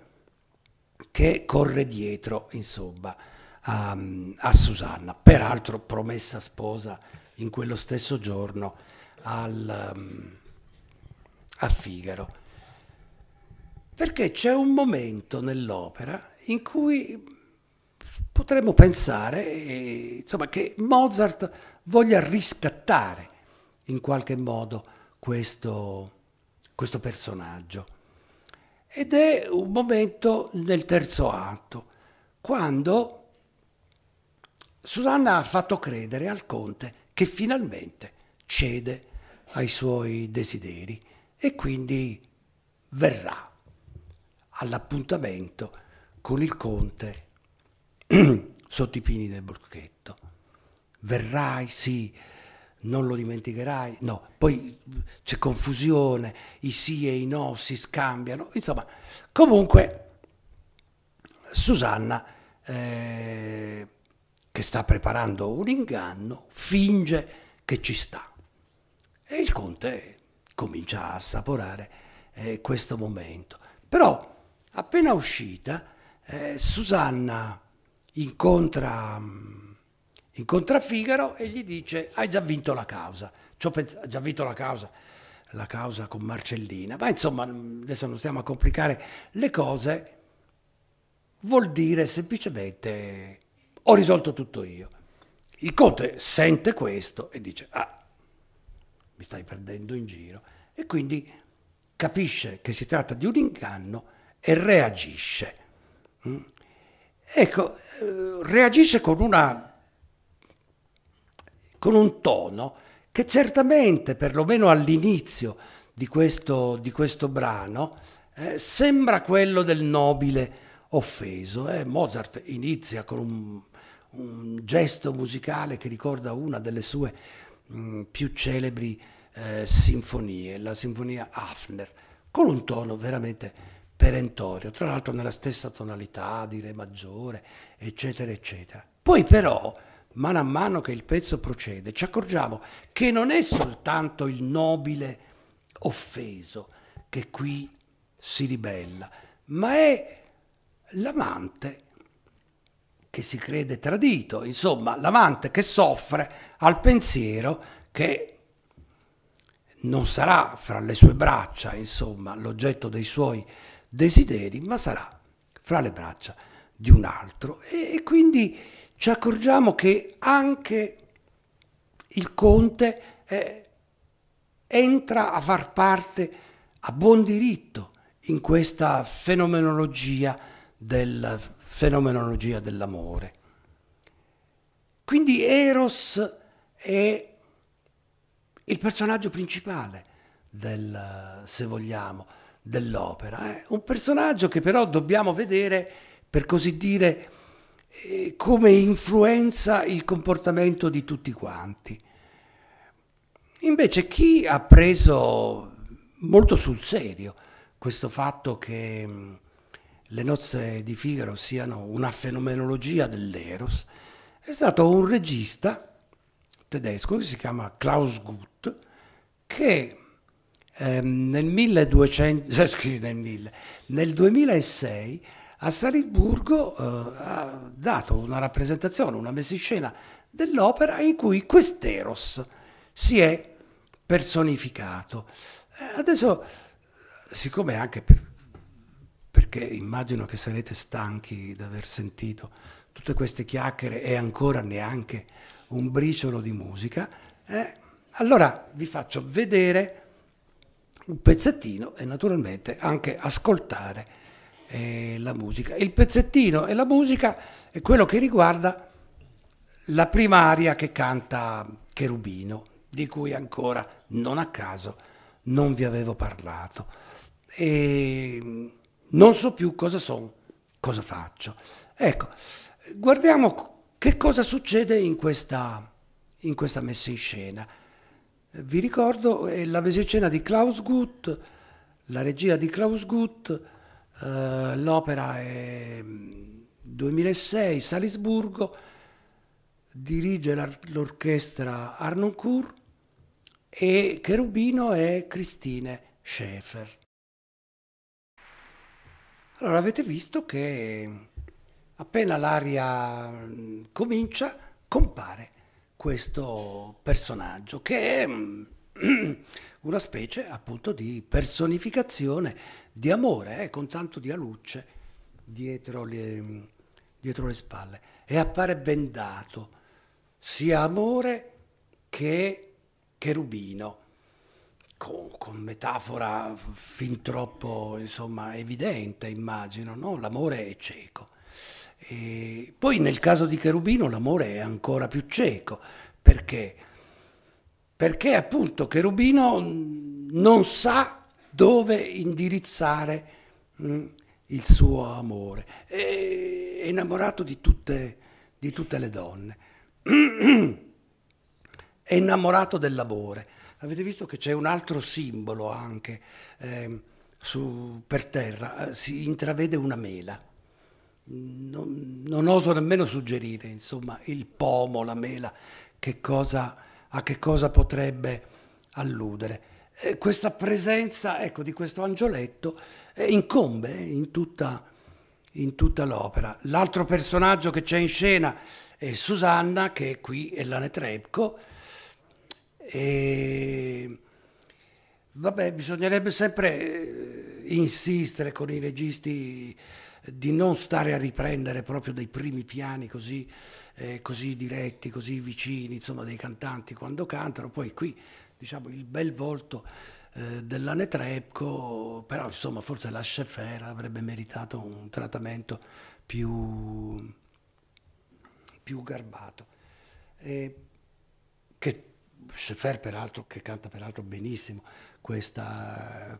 Che corre dietro, insomma, a, a Susanna, peraltro promessa sposa in quello stesso giorno al, a Figaro. Perché c'è un momento nell'opera in cui potremmo pensare eh, insomma, che Mozart voglia riscattare in qualche modo questo, questo personaggio. Ed è un momento nel terzo atto, quando Susanna ha fatto credere al conte che finalmente cede ai suoi desideri e quindi verrà all'appuntamento con il conte [CLEARS THROAT] sotto i pini del boschetto. Verrai, sì, non lo dimenticherai, no, poi c'è confusione, i sì e i no si scambiano, insomma, comunque Susanna, eh, che sta preparando un inganno, finge che ci sta. E il conte comincia a assaporare eh, questo momento. Però, appena uscita, eh, Susanna incontra, incontra Figaro e gli dice hai già vinto la causa. Ci ho pensato, già vinto la causa, la causa con Marcellina, ma insomma adesso non stiamo a complicare le cose, vuol dire semplicemente ho risolto tutto io. Il conte sente questo e dice ah, mi stai prendendo in giro e quindi capisce che si tratta di un inganno e reagisce. Mm? Ecco, eh, reagisce con, una, con un tono che certamente, perlomeno all'inizio di questo, di questo brano, eh, sembra quello del nobile offeso. Eh. Mozart inizia con un, un, gesto musicale che ricorda una delle sue mh, mm, più celebri eh, sinfonie, la sinfonia Hafner, con un tono veramente perentorio, tra l'altro nella stessa tonalità di Re maggiore, eccetera, eccetera. Poi però, mano a mano che il pezzo procede, ci accorgiamo che non è soltanto il nobile offeso che qui si ribella, ma è l'amante che si crede tradito, insomma, l'amante che soffre al pensiero che non sarà fra le sue braccia, insomma, l'oggetto dei suoi desideri, ma sarà fra le braccia di un altro. E, e quindi ci accorgiamo che anche il conte eh, entra a far parte a buon diritto in questa fenomenologia, del, fenomenologia dell'amore. Quindi Eros è il personaggio principale del, se vogliamo, dell'opera. Eh? Un personaggio che però dobbiamo vedere, per così dire, come influenza il comportamento di tutti quanti. Invece chi ha preso molto sul serio questo fatto che mh, le nozze di Figaro siano una fenomenologia dell'Eros è stato un regista tedesco che si chiama Klaus Guth che ehm, nel, 1200, eh, [LAUGHS] nel, 1000, nel 2006 a Salisburgo eh, ha dato una rappresentazione, una scena dell'opera in cui quest'Eros si è personificato. Eh, adesso, siccome anche per, perché immagino che sarete stanchi di aver sentito tutte queste chiacchiere e ancora neanche un briciolo di musica, eh, allora vi faccio vedere un pezzettino e naturalmente anche ascoltare eh, la musica. Il pezzettino e la musica è quello che riguarda la prima aria che canta Cherubino, di cui ancora non a caso non vi avevo parlato. E non so più cosa sono, cosa faccio. Ecco, guardiamo che cosa succede in questa, in questa messa in scena. Vi ricordo è la messa in scena di Klaus Guth, la regia di Klaus Guth, eh, l'opera è 2006, Salisburgo, dirige l'orchestra Arnoncourt e Cherubino è Christine Schaeffer. Allora avete visto che appena l'aria mm, comincia compare questo personaggio che è mm, [CLEARS THROAT] una specie appunto di personificazione di amore, eh, con tanto di aluce dietro le, dietro le spalle e appare bendato, sia amore che cherubino, con, con metafora fin troppo insomma, evidente, immagino, no? l'amore è cieco. E poi nel caso di cherubino l'amore è ancora più cieco, perché? Perché appunto cherubino non sa dove indirizzare mh, il suo amore. È innamorato di tutte, di tutte le donne. [CLEARS THROAT] È innamorato dell'amore. Avete visto che c'è un altro simbolo anche eh, su, per terra, eh, si intravede una mela. Non, non, oso nemmeno suggerire, insomma, il pomo, la mela, che cosa, a che cosa potrebbe alludere. Eh, questa presenza ecco, di questo angioletto eh, incombe in tutta, in tutta l'opera. L'altro personaggio che c'è in scena è Susanna, che qui è la Netrebko, e vabbè, bisognerebbe sempre eh, insistere con i registi di non stare a riprendere proprio dei primi piani così, eh, così diretti, così vicini, insomma, dei cantanti quando cantano. Poi qui, diciamo, il bel volto eh, della Netrebko, però insomma forse la Schaeffer avrebbe meritato un trattamento più, più garbato. E che Schaeffer peraltro, che canta peraltro benissimo questa,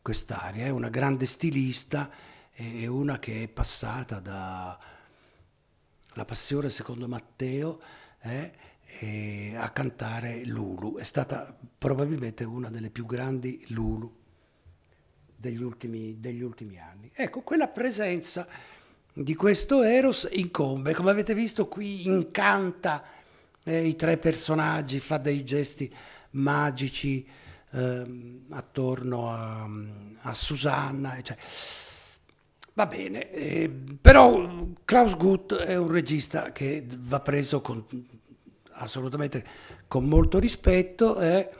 quest'aria, è una grande stilista, è una che è passata da La Passione secondo Matteo, eh, a cantare Lulu. È stata probabilmente una delle più grandi Lulu degli ultimi, degli ultimi anni. Ecco, quella presenza di questo Eros incombe, come avete visto qui incanta eh, i tre personaggi, fa dei gesti magici eh, attorno a, a Susanna. Cioè, va bene, eh, però Klaus Gutt è un regista che va preso con assolutamente con molto rispetto e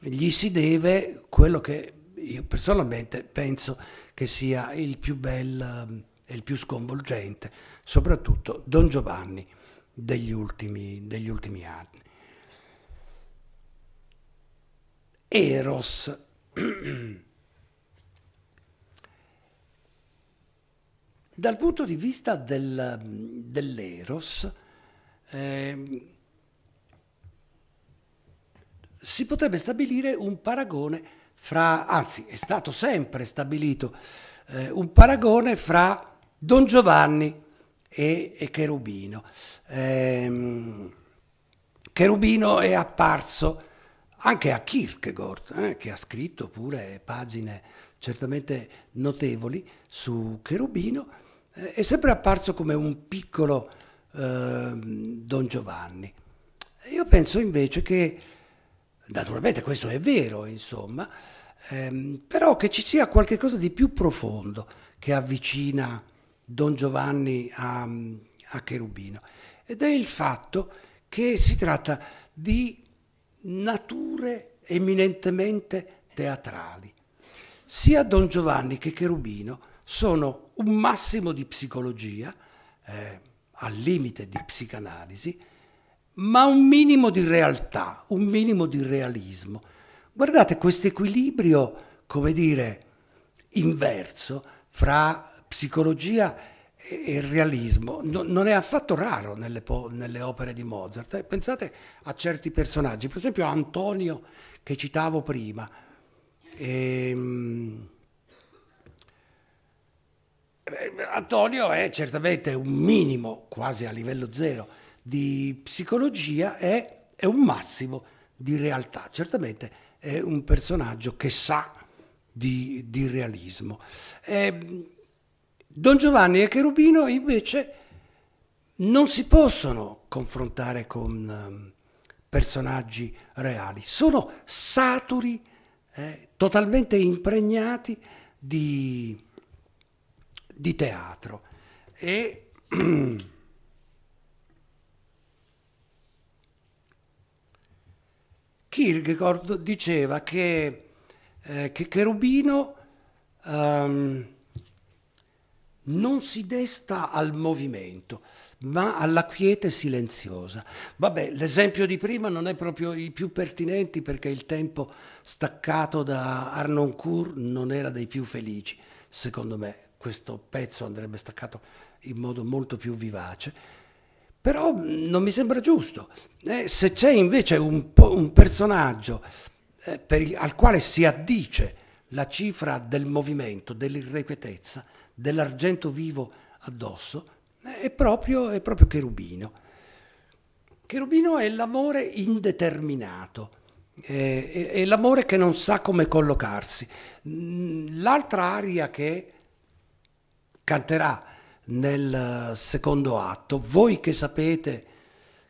gli si deve quello che io personalmente penso che sia il più bel e il più sconvolgente, soprattutto Don Giovanni degli ultimi, degli ultimi anni. Eros. Dal punto di vista del, dell'Eros, eh, si potrebbe stabilire un paragone fra, anzi è stato sempre stabilito, eh, un paragone fra Don Giovanni e, e Cherubino. Eh, Cherubino è apparso anche a Kierkegaard, eh, che ha scritto pure pagine certamente notevoli su Cherubino, eh, è sempre apparso come un piccolo ehm, Don Giovanni. Io penso invece che Naturalmente questo è vero, insomma, ehm, però che ci sia qualcosa di più profondo che avvicina Don Giovanni a, a Cherubino ed è il fatto che si tratta di nature eminentemente teatrali. Sia Don Giovanni che Cherubino sono un massimo di psicologia, eh, al limite di psicanalisi, ma un minimo di realtà, un minimo di realismo. Guardate questo equilibrio, come dire, inverso fra psicologia e realismo non è affatto raro nelle, nelle opere di Mozart. Eh, pensate a certi personaggi, per esempio Antonio che citavo prima. Ehm, eh, Antonio è certamente un minimo, quasi a livello zero, di psicologia è, è un massimo di realtà. Certamente è un personaggio che sa di, di realismo. Eh, Don Giovanni e Cherubino invece non si possono confrontare con um, personaggi reali, sono saturi, eh, totalmente impregnati di, di teatro. E [CLEARS THROAT] Kierkegaard diceva che, eh, che Cherubino um, non si desta al movimento, ma alla quiete silenziosa. Vabbè, l'esempio di prima non è proprio i più pertinenti perché il tempo staccato da Arnoncourt non era dei più felici. Secondo me questo pezzo andrebbe staccato in modo molto più vivace. Però non mi sembra giusto. Eh, se c'è invece un, un personaggio eh, il, al quale si addice la cifra del movimento, dell'irrequietezza, dell'argento vivo addosso, è proprio, è proprio Cherubino. Cherubino è l'amore indeterminato, è, è, è, l'amore che non sa come collocarsi. Mm, l'altra aria che canterà nel secondo atto, voi che sapete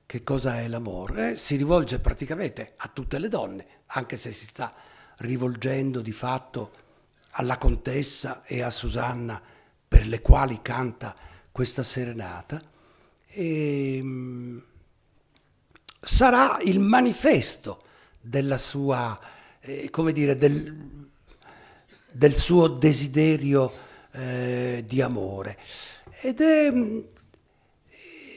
che cosa è l'amore, eh, si rivolge praticamente a tutte le donne, anche se si sta rivolgendo di fatto alla contessa e a Susanna per le quali canta questa serenata e mm, sarà il manifesto della sua, eh, come dire, del, del suo desiderio eh, di amore. Ed è,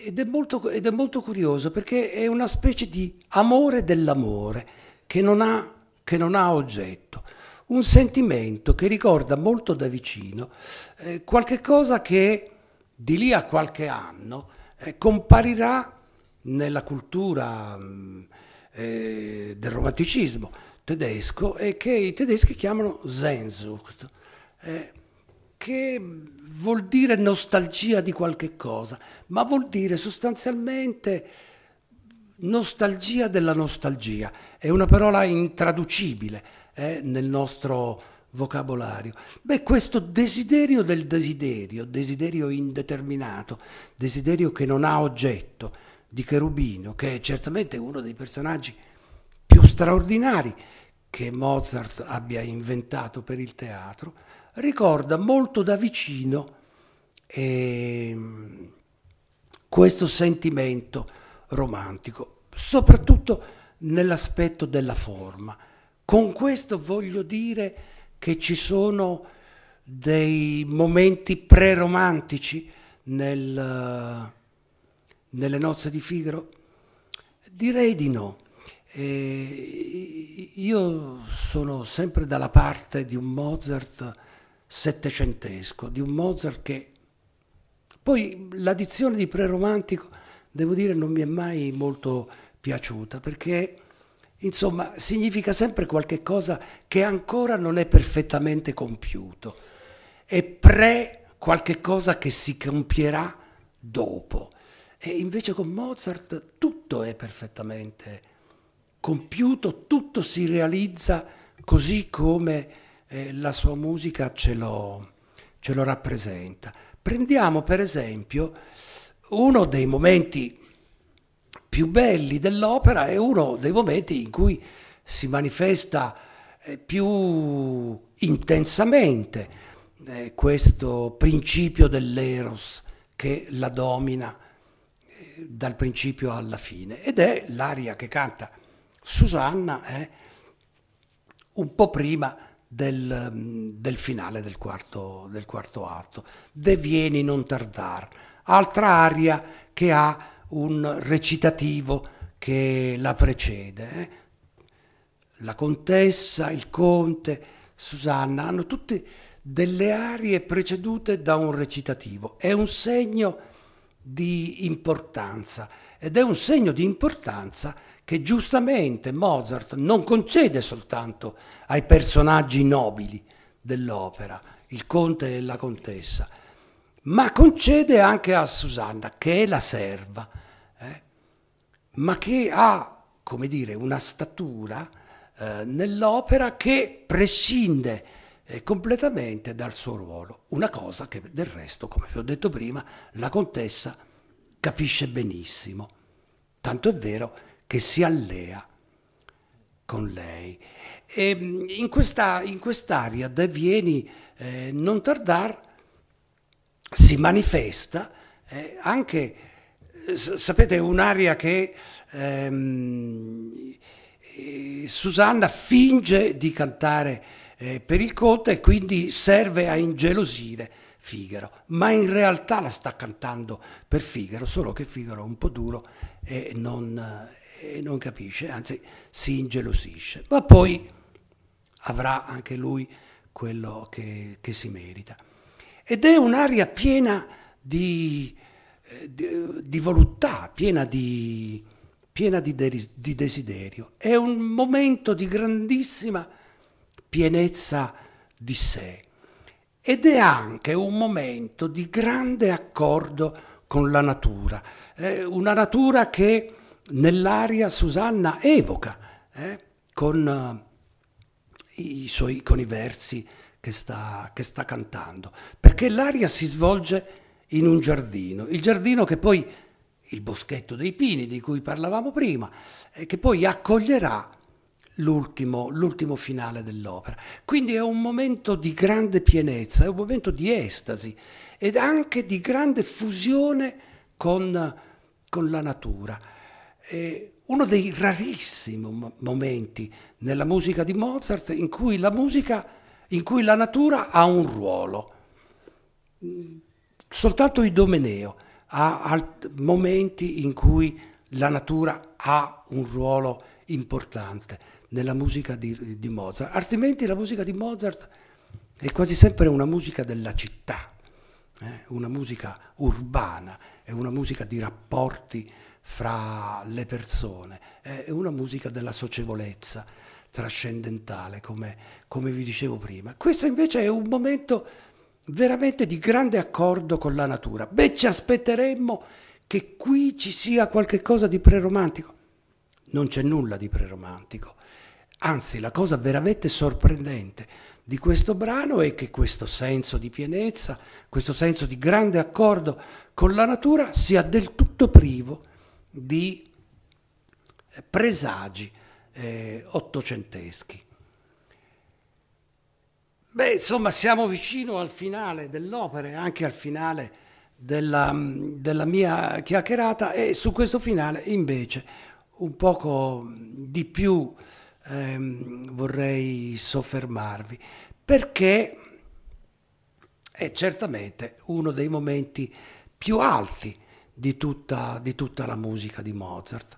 ed, è molto, ed è molto curioso perché è una specie di amore dell'amore che non ha, che non ha oggetto. Un sentimento che ricorda molto da vicino eh, qualche cosa che di lì a qualche anno eh, comparirà nella cultura mh, mm, eh, del romanticismo tedesco e che i tedeschi chiamano Sehnsucht, eh, che vuol dire nostalgia di qualche cosa, ma vuol dire sostanzialmente nostalgia della nostalgia. È una parola intraducibile eh, nel nostro vocabolario. Beh, questo desiderio del desiderio, desiderio indeterminato, desiderio che non ha oggetto, di Cherubino, che è certamente uno dei personaggi più straordinari che Mozart abbia inventato per il teatro, ricorda molto da vicino eh, questo sentimento romantico, soprattutto nell'aspetto della forma. Con questo voglio dire che ci sono dei momenti pre-romantici nel, nelle nozze di Figaro? Direi di no. Eh, io sono sempre dalla parte di un Mozart settecentesco, di un Mozart che poi l'addizione di pre-romantico, devo dire, non mi è mai molto piaciuta perché Insomma, significa sempre qualche cosa che ancora non è perfettamente compiuto. È pre qualche cosa che si compierà dopo. E invece con Mozart tutto è perfettamente compiuto, tutto si realizza così come eh, la sua musica ce lo, ce lo rappresenta. Prendiamo per esempio uno dei momenti più belli dell'opera è uno dei momenti in cui si manifesta eh, più intensamente eh, questo principio dell'eros che la domina eh, dal principio alla fine ed è l'aria che canta Susanna eh, un po' prima del, mm, del finale del quarto, del quarto atto. Devieni non tardar, altra aria che ha un recitativo che la precede. Eh? La contessa, il conte, Susanna hanno tutte delle arie precedute da un recitativo. È un segno di importanza ed è un segno di importanza che giustamente Mozart non concede soltanto ai personaggi nobili dell'opera, il conte e la contessa, ma concede anche a Susanna, che è la serva, eh, ma che ha, come dire, una statura eh, nell'opera che prescinde eh, completamente dal suo ruolo, una cosa che del resto, come vi ho detto prima, la contessa capisce benissimo, tanto è vero che si allea con lei. E in, questa, in quest'area da Vieni eh, non tardar si manifesta eh, anche, eh, sapete, un'aria che ehm, eh, Susanna finge di cantare eh, per il conte e quindi serve a ingelosire Figaro, ma in realtà la sta cantando per Figaro, solo che Figaro è un po' duro e non, e non capisce, anzi si ingelosisce, ma poi avrà anche lui quello che, che si merita. Ed è un'aria piena di, eh, di, di voluttà, piena di, piena de- di desiderio. È un momento di grandissima pienezza di sé ed è anche un momento di grande accordo con la natura, eh, una natura che nell'aria Susanna evoca eh, con, uh, i suoi, con i versi che sta, che sta cantando, perché l'aria si svolge in un giardino, il giardino che poi il boschetto dei pini di cui parlavamo prima, e che poi accoglierà l'ultimo, l'ultimo finale dell'opera. Quindi è un momento di grande pienezza, è un momento di estasi ed anche di grande fusione con, con la natura. È uno dei rarissimi momenti nella musica di Mozart in cui la musica, in cui la natura ha un ruolo. Soltanto Idomeneo ha momenti in cui la natura ha un ruolo importante nella musica di, di, Mozart, altrimenti la musica di Mozart è quasi sempre una musica della città, eh? una musica urbana, è una musica di rapporti fra le persone, è una musica della socievolezza trascendentale, come, come vi dicevo prima. Questo invece è un momento veramente di grande accordo con la natura. Beh, ci aspetteremmo che qui ci sia qualche cosa di preromantico. Non c'è nulla di preromantico. Anzi, la cosa veramente sorprendente di questo brano è che questo senso di pienezza, questo senso di grande accordo con la natura sia del tutto privo di eh, presagi eh, ottocenteschi. Beh, insomma, siamo vicino al finale dell'opera e anche al finale della, della mia chiacchierata e su questo finale invece un poco di più ehm, vorrei soffermarvi, perché è certamente uno dei momenti più alti di tutta, di tutta la musica di Mozart.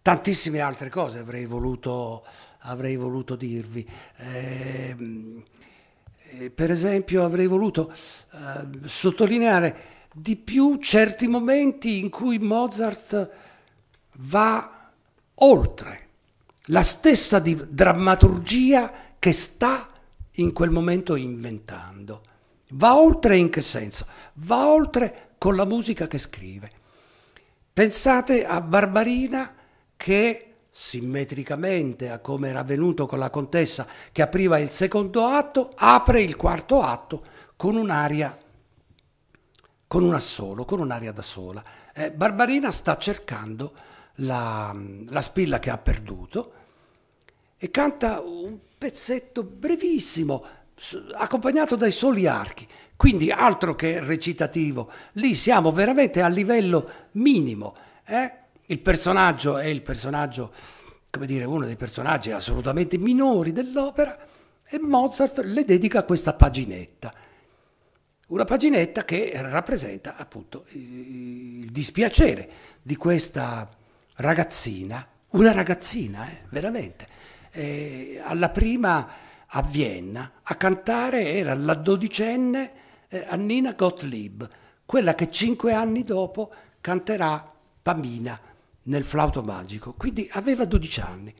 Tantissime altre cose avrei voluto, avrei voluto dirvi. Eh, per esempio avrei voluto eh, sottolineare di più certi momenti in cui Mozart va oltre la stessa drammaturgia che sta in quel momento inventando. Va oltre in che senso? Va oltre con la musica che scrive. Pensate a Barbarina che simmetricamente a come era avvenuto con la contessa che apriva il secondo atto, apre il quarto atto con un'aria, con un assolo, con un'aria da sola. Eh, Barbarina sta cercando la, la spilla che ha perduto e canta un pezzetto brevissimo, accompagnato dai soli archi. Quindi altro che recitativo, lì siamo veramente a livello minimo. Eh? Il personaggio è il personaggio, come dire, uno dei personaggi assolutamente minori dell'opera e Mozart le dedica questa paginetta. Una paginetta che rappresenta appunto il dispiacere di questa ragazzina, una ragazzina, eh, veramente. Eh, alla prima a Vienna a cantare era la dodicenne eh, Annina Gottlieb, quella che cinque anni dopo canterà Pamina nel flauto magico. Quindi aveva 12 anni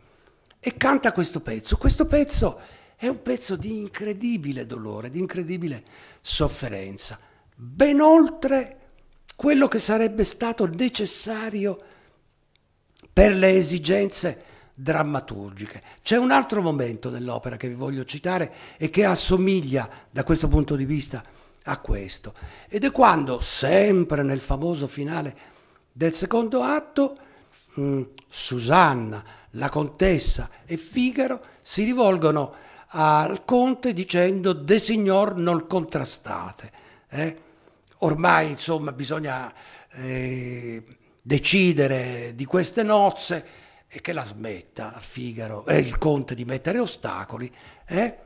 e canta questo pezzo. Questo pezzo è un pezzo di incredibile dolore, di incredibile sofferenza, ben oltre quello che sarebbe stato necessario per le esigenze drammaturgiche. C'è un altro momento nell'opera che vi voglio citare e che assomiglia da questo punto di vista a questo. Ed è quando, sempre nel famoso finale del secondo atto, mh, mm, Susanna, la contessa e Figaro si rivolgono al conte dicendo de signor non contrastate. Eh? Ormai insomma bisogna eh, decidere di queste nozze e che la smetta Figaro, eh, il conte di mettere ostacoli. Eh?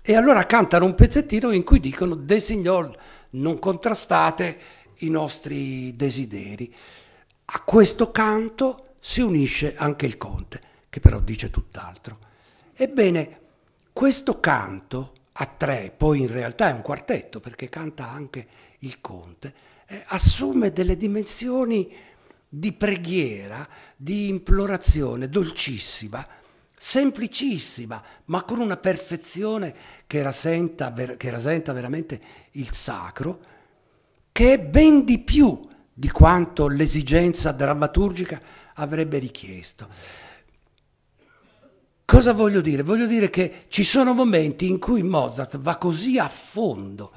E allora cantano un pezzettino in cui dicono de signor non contrastate i nostri desideri. A questo canto si unisce anche il conte, che però dice tutt'altro. Ebbene, questo canto a tre, poi in realtà è un quartetto perché canta anche il conte, eh, assume delle dimensioni di preghiera, di implorazione dolcissima, semplicissima, ma con una perfezione che rasenta, che rasenta veramente il sacro, che è ben di più di quanto l'esigenza drammaturgica avrebbe richiesto. Cosa voglio dire? Voglio dire che ci sono momenti in cui Mozart va così a fondo,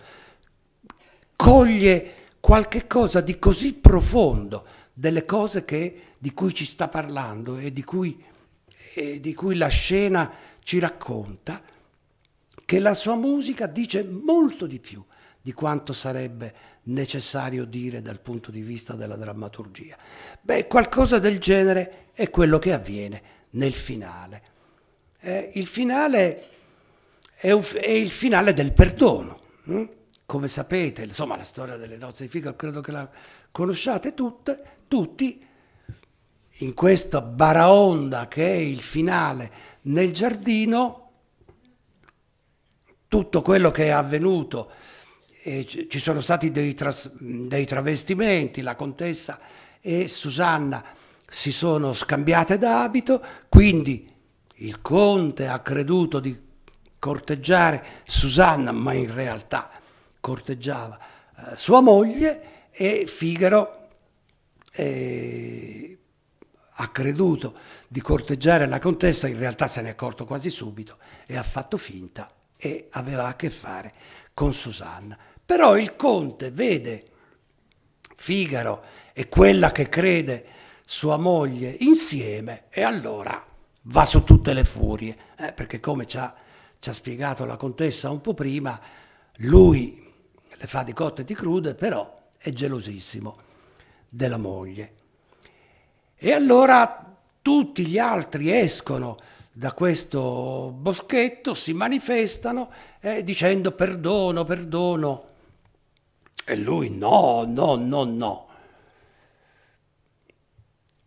coglie qualche cosa di così profondo delle cose che, di cui ci sta parlando e di cui, e di cui la scena ci racconta, che la sua musica dice molto di più di quanto sarebbe necessario dire dal punto di vista della drammaturgia. Beh, qualcosa del genere è quello che avviene nel finale. Eh, il finale è, un, è, il finale del perdono. Hm? Come sapete, insomma, la storia delle nozze di Figaro credo che la conosciate tutte, tutti. In questa baraonda che è il finale nel giardino, tutto quello che è avvenuto e ci sono stati dei, tras, dei travestimenti, la contessa e Susanna si sono scambiate d'abito, quindi il conte ha creduto di corteggiare Susanna, ma in realtà corteggiava eh, sua moglie e Figaro eh, ha creduto di corteggiare la contessa, in realtà se ne è accorto quasi subito e ha fatto finta e aveva a che fare con Susanna. Però il conte vede Figaro e quella che crede sua moglie insieme e allora va su tutte le furie, eh, perché come ci ha, ci ha spiegato la contessa un po' prima, lui le fa di cotte e di crude, però è gelosissimo della moglie. E allora tutti gli altri escono da questo boschetto, si manifestano eh, dicendo perdono, perdono e lui no, no, no, no.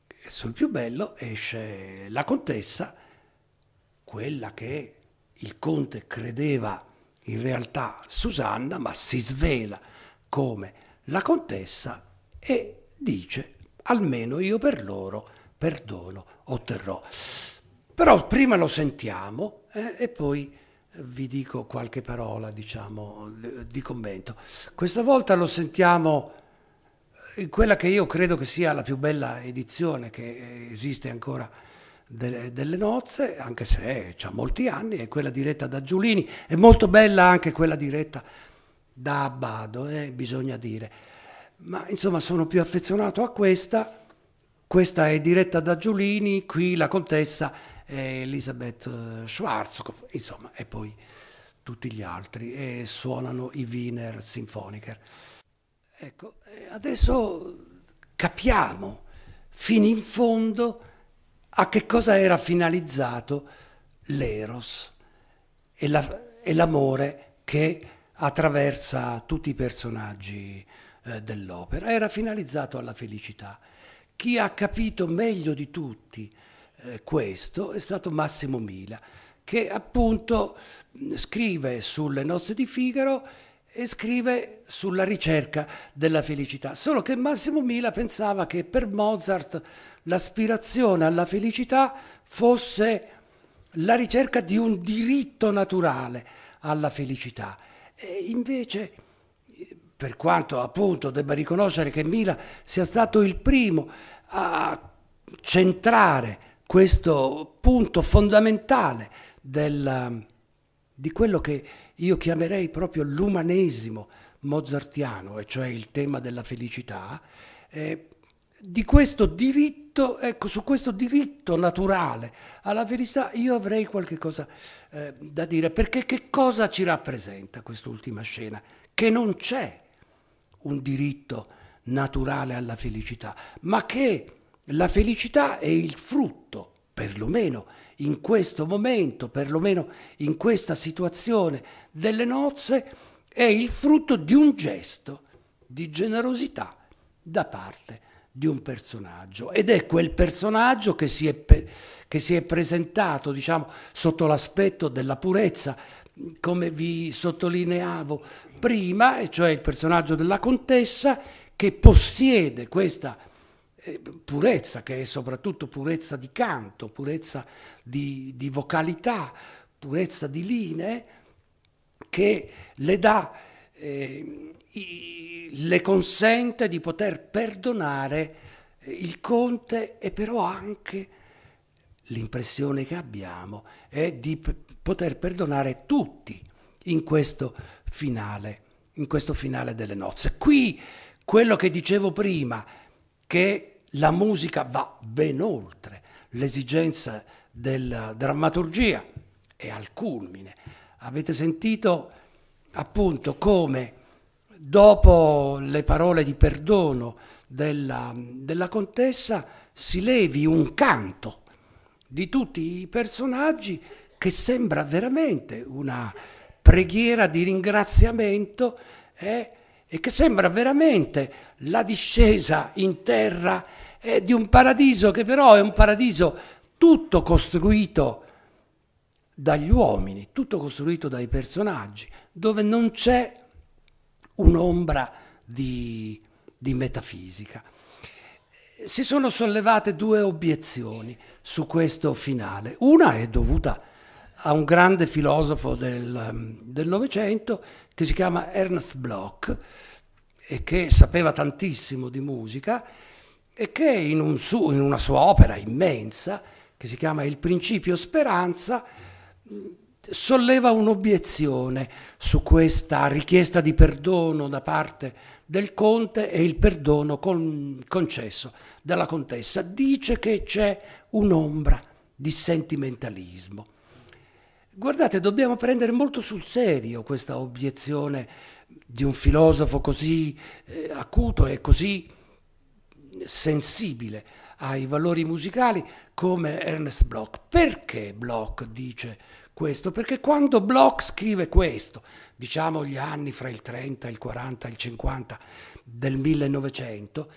E sul più bello esce la contessa, quella che il conte credeva in realtà Susanna, ma si svela come la contessa e dice almeno io per loro perdono otterrò. Però prima lo sentiamo eh, e poi vi dico qualche parola, diciamo, di commento. Questa volta lo sentiamo in quella che io credo che sia la più bella edizione che esiste ancora delle, delle nozze, anche se ha molti anni, è quella diretta da Giulini, è molto bella anche quella diretta da Abbado, eh, bisogna dire. Ma insomma sono più affezionato a questa, questa è diretta da Giulini, qui la contessa Elisabeth eh, Schwarzkopf, insomma, e poi tutti gli altri, e suonano i Wiener Symphoniker. Ecco, adesso capiamo fino in fondo a che cosa era finalizzato l'Eros e, la, e l'amore che attraversa tutti i personaggi eh, dell'opera. Era finalizzato alla felicità. Chi ha capito meglio di tutti eh, questo è stato Massimo Mila, che appunto scrive sulle nozze di Figaro e scrive sulla ricerca della felicità. Solo che Massimo Mila pensava che per Mozart l'aspirazione alla felicità fosse la ricerca di un diritto naturale alla felicità. E invece, per quanto appunto debba riconoscere che Mila sia stato il primo a centrare questo punto fondamentale del, di quello che io chiamerei proprio l'umanesimo mozartiano, e cioè il tema della felicità, eh, di questo diritto, ecco, su questo diritto naturale alla felicità io avrei qualche cosa eh, da dire, perché che cosa ci rappresenta quest'ultima scena? Che non c'è un diritto naturale alla felicità, ma che la felicità è il frutto, perlomeno in questo momento, perlomeno in questa situazione delle nozze, è il frutto di un gesto di generosità da parte di un personaggio. Ed è quel personaggio che si è, che si è presentato diciamo, sotto l'aspetto della purezza come vi sottolineavo prima, e cioè il personaggio della contessa che possiede questa eh, purezza, che è soprattutto purezza di canto, purezza di, di vocalità, purezza di linee, che le dà, eh, le consente di poter perdonare eh, il conte e però anche l'impressione che abbiamo è di poter perdonare tutti in questo finale, in questo finale delle nozze. Qui quello che dicevo prima, che la musica va ben oltre l'esigenza della drammaturgia, è al culmine. Avete sentito appunto come dopo le parole di perdono della, della contessa si levi un canto di tutti i personaggi che sembra veramente una preghiera di ringraziamento eh, e che sembra veramente la discesa in terra eh, di un paradiso che però è un paradiso tutto costruito dagli uomini, tutto costruito dai personaggi, dove non c'è un'ombra di, di metafisica. Si sono sollevate due obiezioni su questo finale. Una è dovuta a un grande filosofo del Novecento che si chiama Ernst Bloch e che sapeva tantissimo di musica e che in, un su, in una sua opera immensa che si chiama Il principio speranza solleva un'obiezione su questa richiesta di perdono da parte del conte e il perdono con, concesso dalla contessa. Dice che c'è un'ombra di sentimentalismo. Guardate, dobbiamo prendere molto sul serio questa obiezione di un filosofo così eh, acuto e così sensibile ai valori musicali come Ernest Bloch. Perché Bloch dice questo? Perché quando Bloch scrive questo, diciamo gli anni fra il 30, il 40, il 50 del 1900,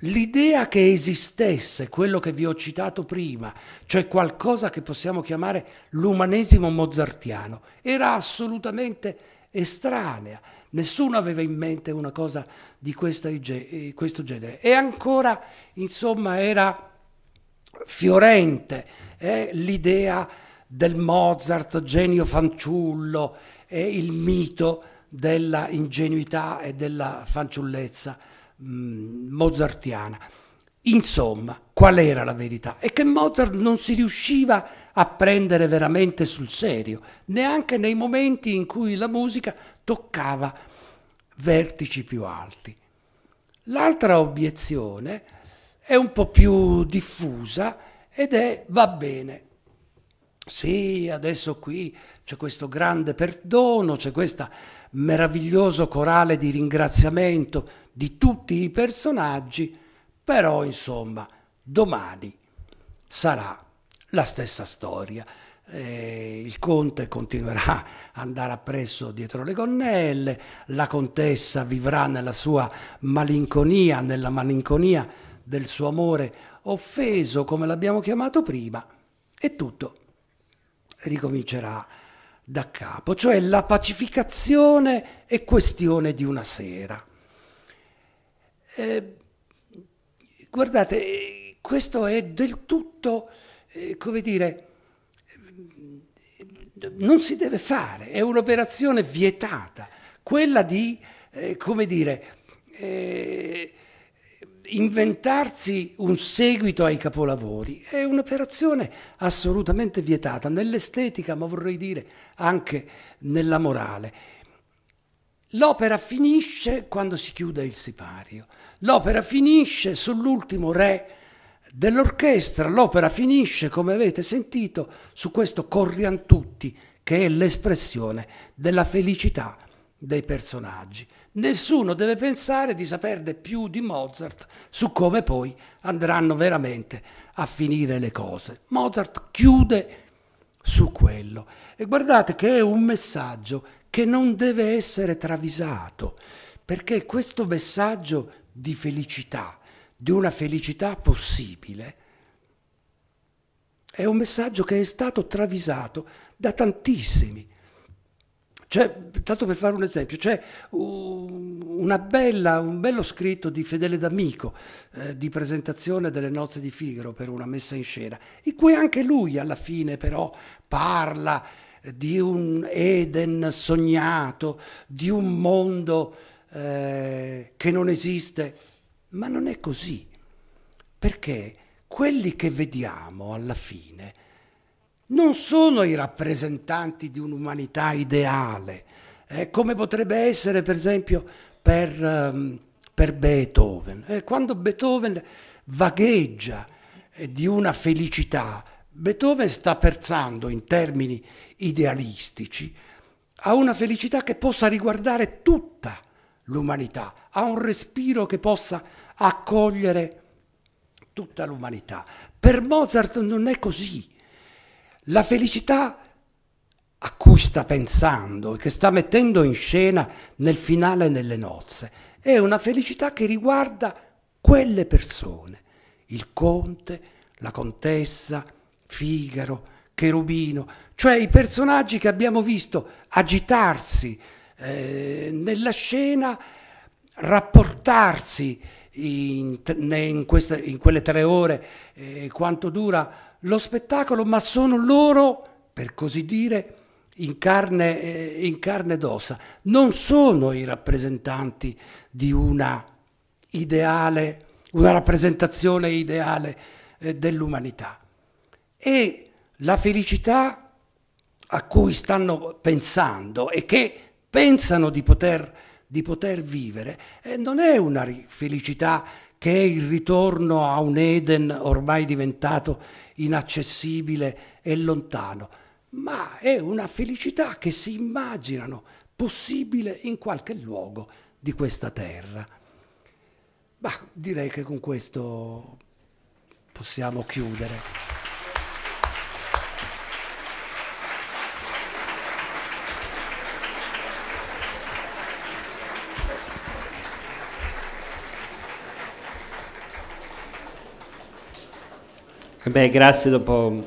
L'idea che esistesse quello che vi ho citato prima, cioè qualcosa che possiamo chiamare l'umanesimo mozartiano, era assolutamente estranea. Nessuno aveva in mente una cosa di eh, questo genere. E ancora, insomma, era fiorente eh, l'idea del Mozart genio fanciullo e il mito della ingenuità e della fanciullezza Mm, mozartiana. Insomma, qual era la verità? È che Mozart non si riusciva a prendere veramente sul serio, neanche nei momenti in cui la musica toccava vertici più alti. L'altra obiezione è un po' più diffusa ed è va bene. Sì, adesso qui c'è questo grande perdono, c'è questo meraviglioso corale di ringraziamento di tutti i personaggi, però insomma domani sarà la stessa storia. Eh, il conte continuerà a andare appresso dietro le gonnelle, la contessa vivrà nella sua malinconia, nella malinconia del suo amore offeso, come l'abbiamo chiamato prima, e tutto ricomincerà da capo, cioè la pacificazione è questione di una sera. Eh, guardate, questo è del tutto, eh, come dire, non si deve fare, è un'operazione vietata, quella di, eh, come dire, eh, inventarsi un seguito ai capolavori è un'operazione assolutamente vietata nell'estetica, ma vorrei dire anche nella morale. L'opera finisce quando si chiude il sipario, l'opera finisce sull'ultimo re dell'orchestra, l'opera finisce, come avete sentito, su questo Corriantutti, che è l'espressione della felicità dei personaggi. Nessuno deve pensare di saperne più di Mozart su come poi andranno veramente a finire le cose. Mozart chiude su quello e guardate che è un messaggio che non deve essere travisato, perché questo messaggio di felicità, di una felicità possibile, è un messaggio che è stato travisato da tantissimi. Cioè, tanto per fare un esempio, c'è bella, un bello scritto di Fedele D'Amico eh, di presentazione delle nozze di Figaro per una messa in scena, in cui anche lui alla fine però parla di un Eden sognato, di un mondo eh, che non esiste, ma non è così, perché quelli che vediamo alla fine non sono i rappresentanti di un'umanità ideale, eh, come potrebbe essere per esempio per, um, per Beethoven. Eh, quando Beethoven vagheggia eh, di una felicità, Beethoven sta pensando in termini idealistici a una felicità che possa riguardare tutta l'umanità, a un respiro che possa accogliere tutta l'umanità. Per Mozart non è così. La felicità a cui sta pensando e che sta mettendo in scena nel finale nelle nozze è una felicità che riguarda quelle persone, il conte, la contessa, Figaro, Cherubino, cioè i personaggi che abbiamo visto agitarsi eh, nella scena, rapportarsi in, in, queste, in quelle tre ore eh, quanto dura lo spettacolo, ma sono loro, per così dire, in carne, eh, in carne ed ossa, non sono i rappresentanti di una ideale, una rappresentazione ideale eh, dell'umanità. E la felicità a cui stanno pensando e che pensano di poter, di poter vivere eh, non è una felicità che è il ritorno a un Eden ormai diventato inaccessibile e lontano, ma è una felicità che si immaginano possibile in qualche luogo di questa terra. Ma direi che con questo possiamo chiudere. Beh, grazie dopo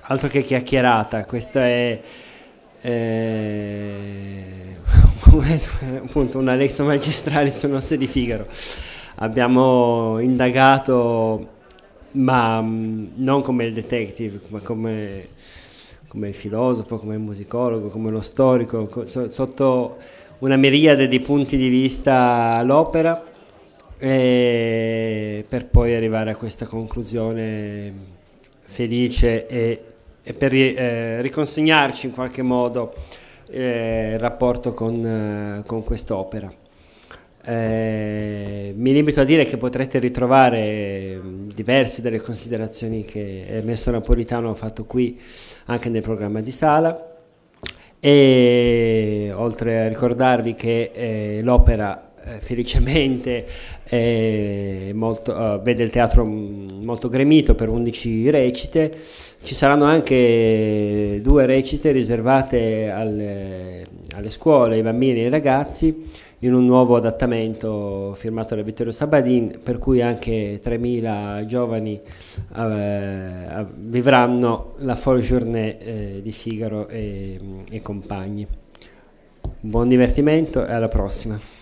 altro che chiacchierata, questa è eh, [LAUGHS] appunto una lezione magistrale su Nosse di Figaro. Abbiamo indagato, ma mm, non come il detective, ma come, come il filosofo, come il musicologo, come lo storico, sotto una miriade di punti di vista all'opera e per poi arrivare a questa conclusione felice e, e per eh, riconsegnarci in qualche modo eh, il rapporto con, eh, con quest'opera. Eh, mi limito a dire che potrete ritrovare diverse delle considerazioni che Ernesto Napolitano ha fatto qui anche nel programma di sala e oltre a ricordarvi che eh, l'opera felicemente eh, molto, uh, vede il teatro molto gremito per 11 recite, ci saranno anche due recite riservate alle, alle scuole, ai bambini e ai ragazzi in un nuovo adattamento firmato da Vittorio Sabadin, per cui anche 3.000 giovani eh, vivranno la folle journée eh, di Figaro e, e compagni. Buon divertimento e alla prossima.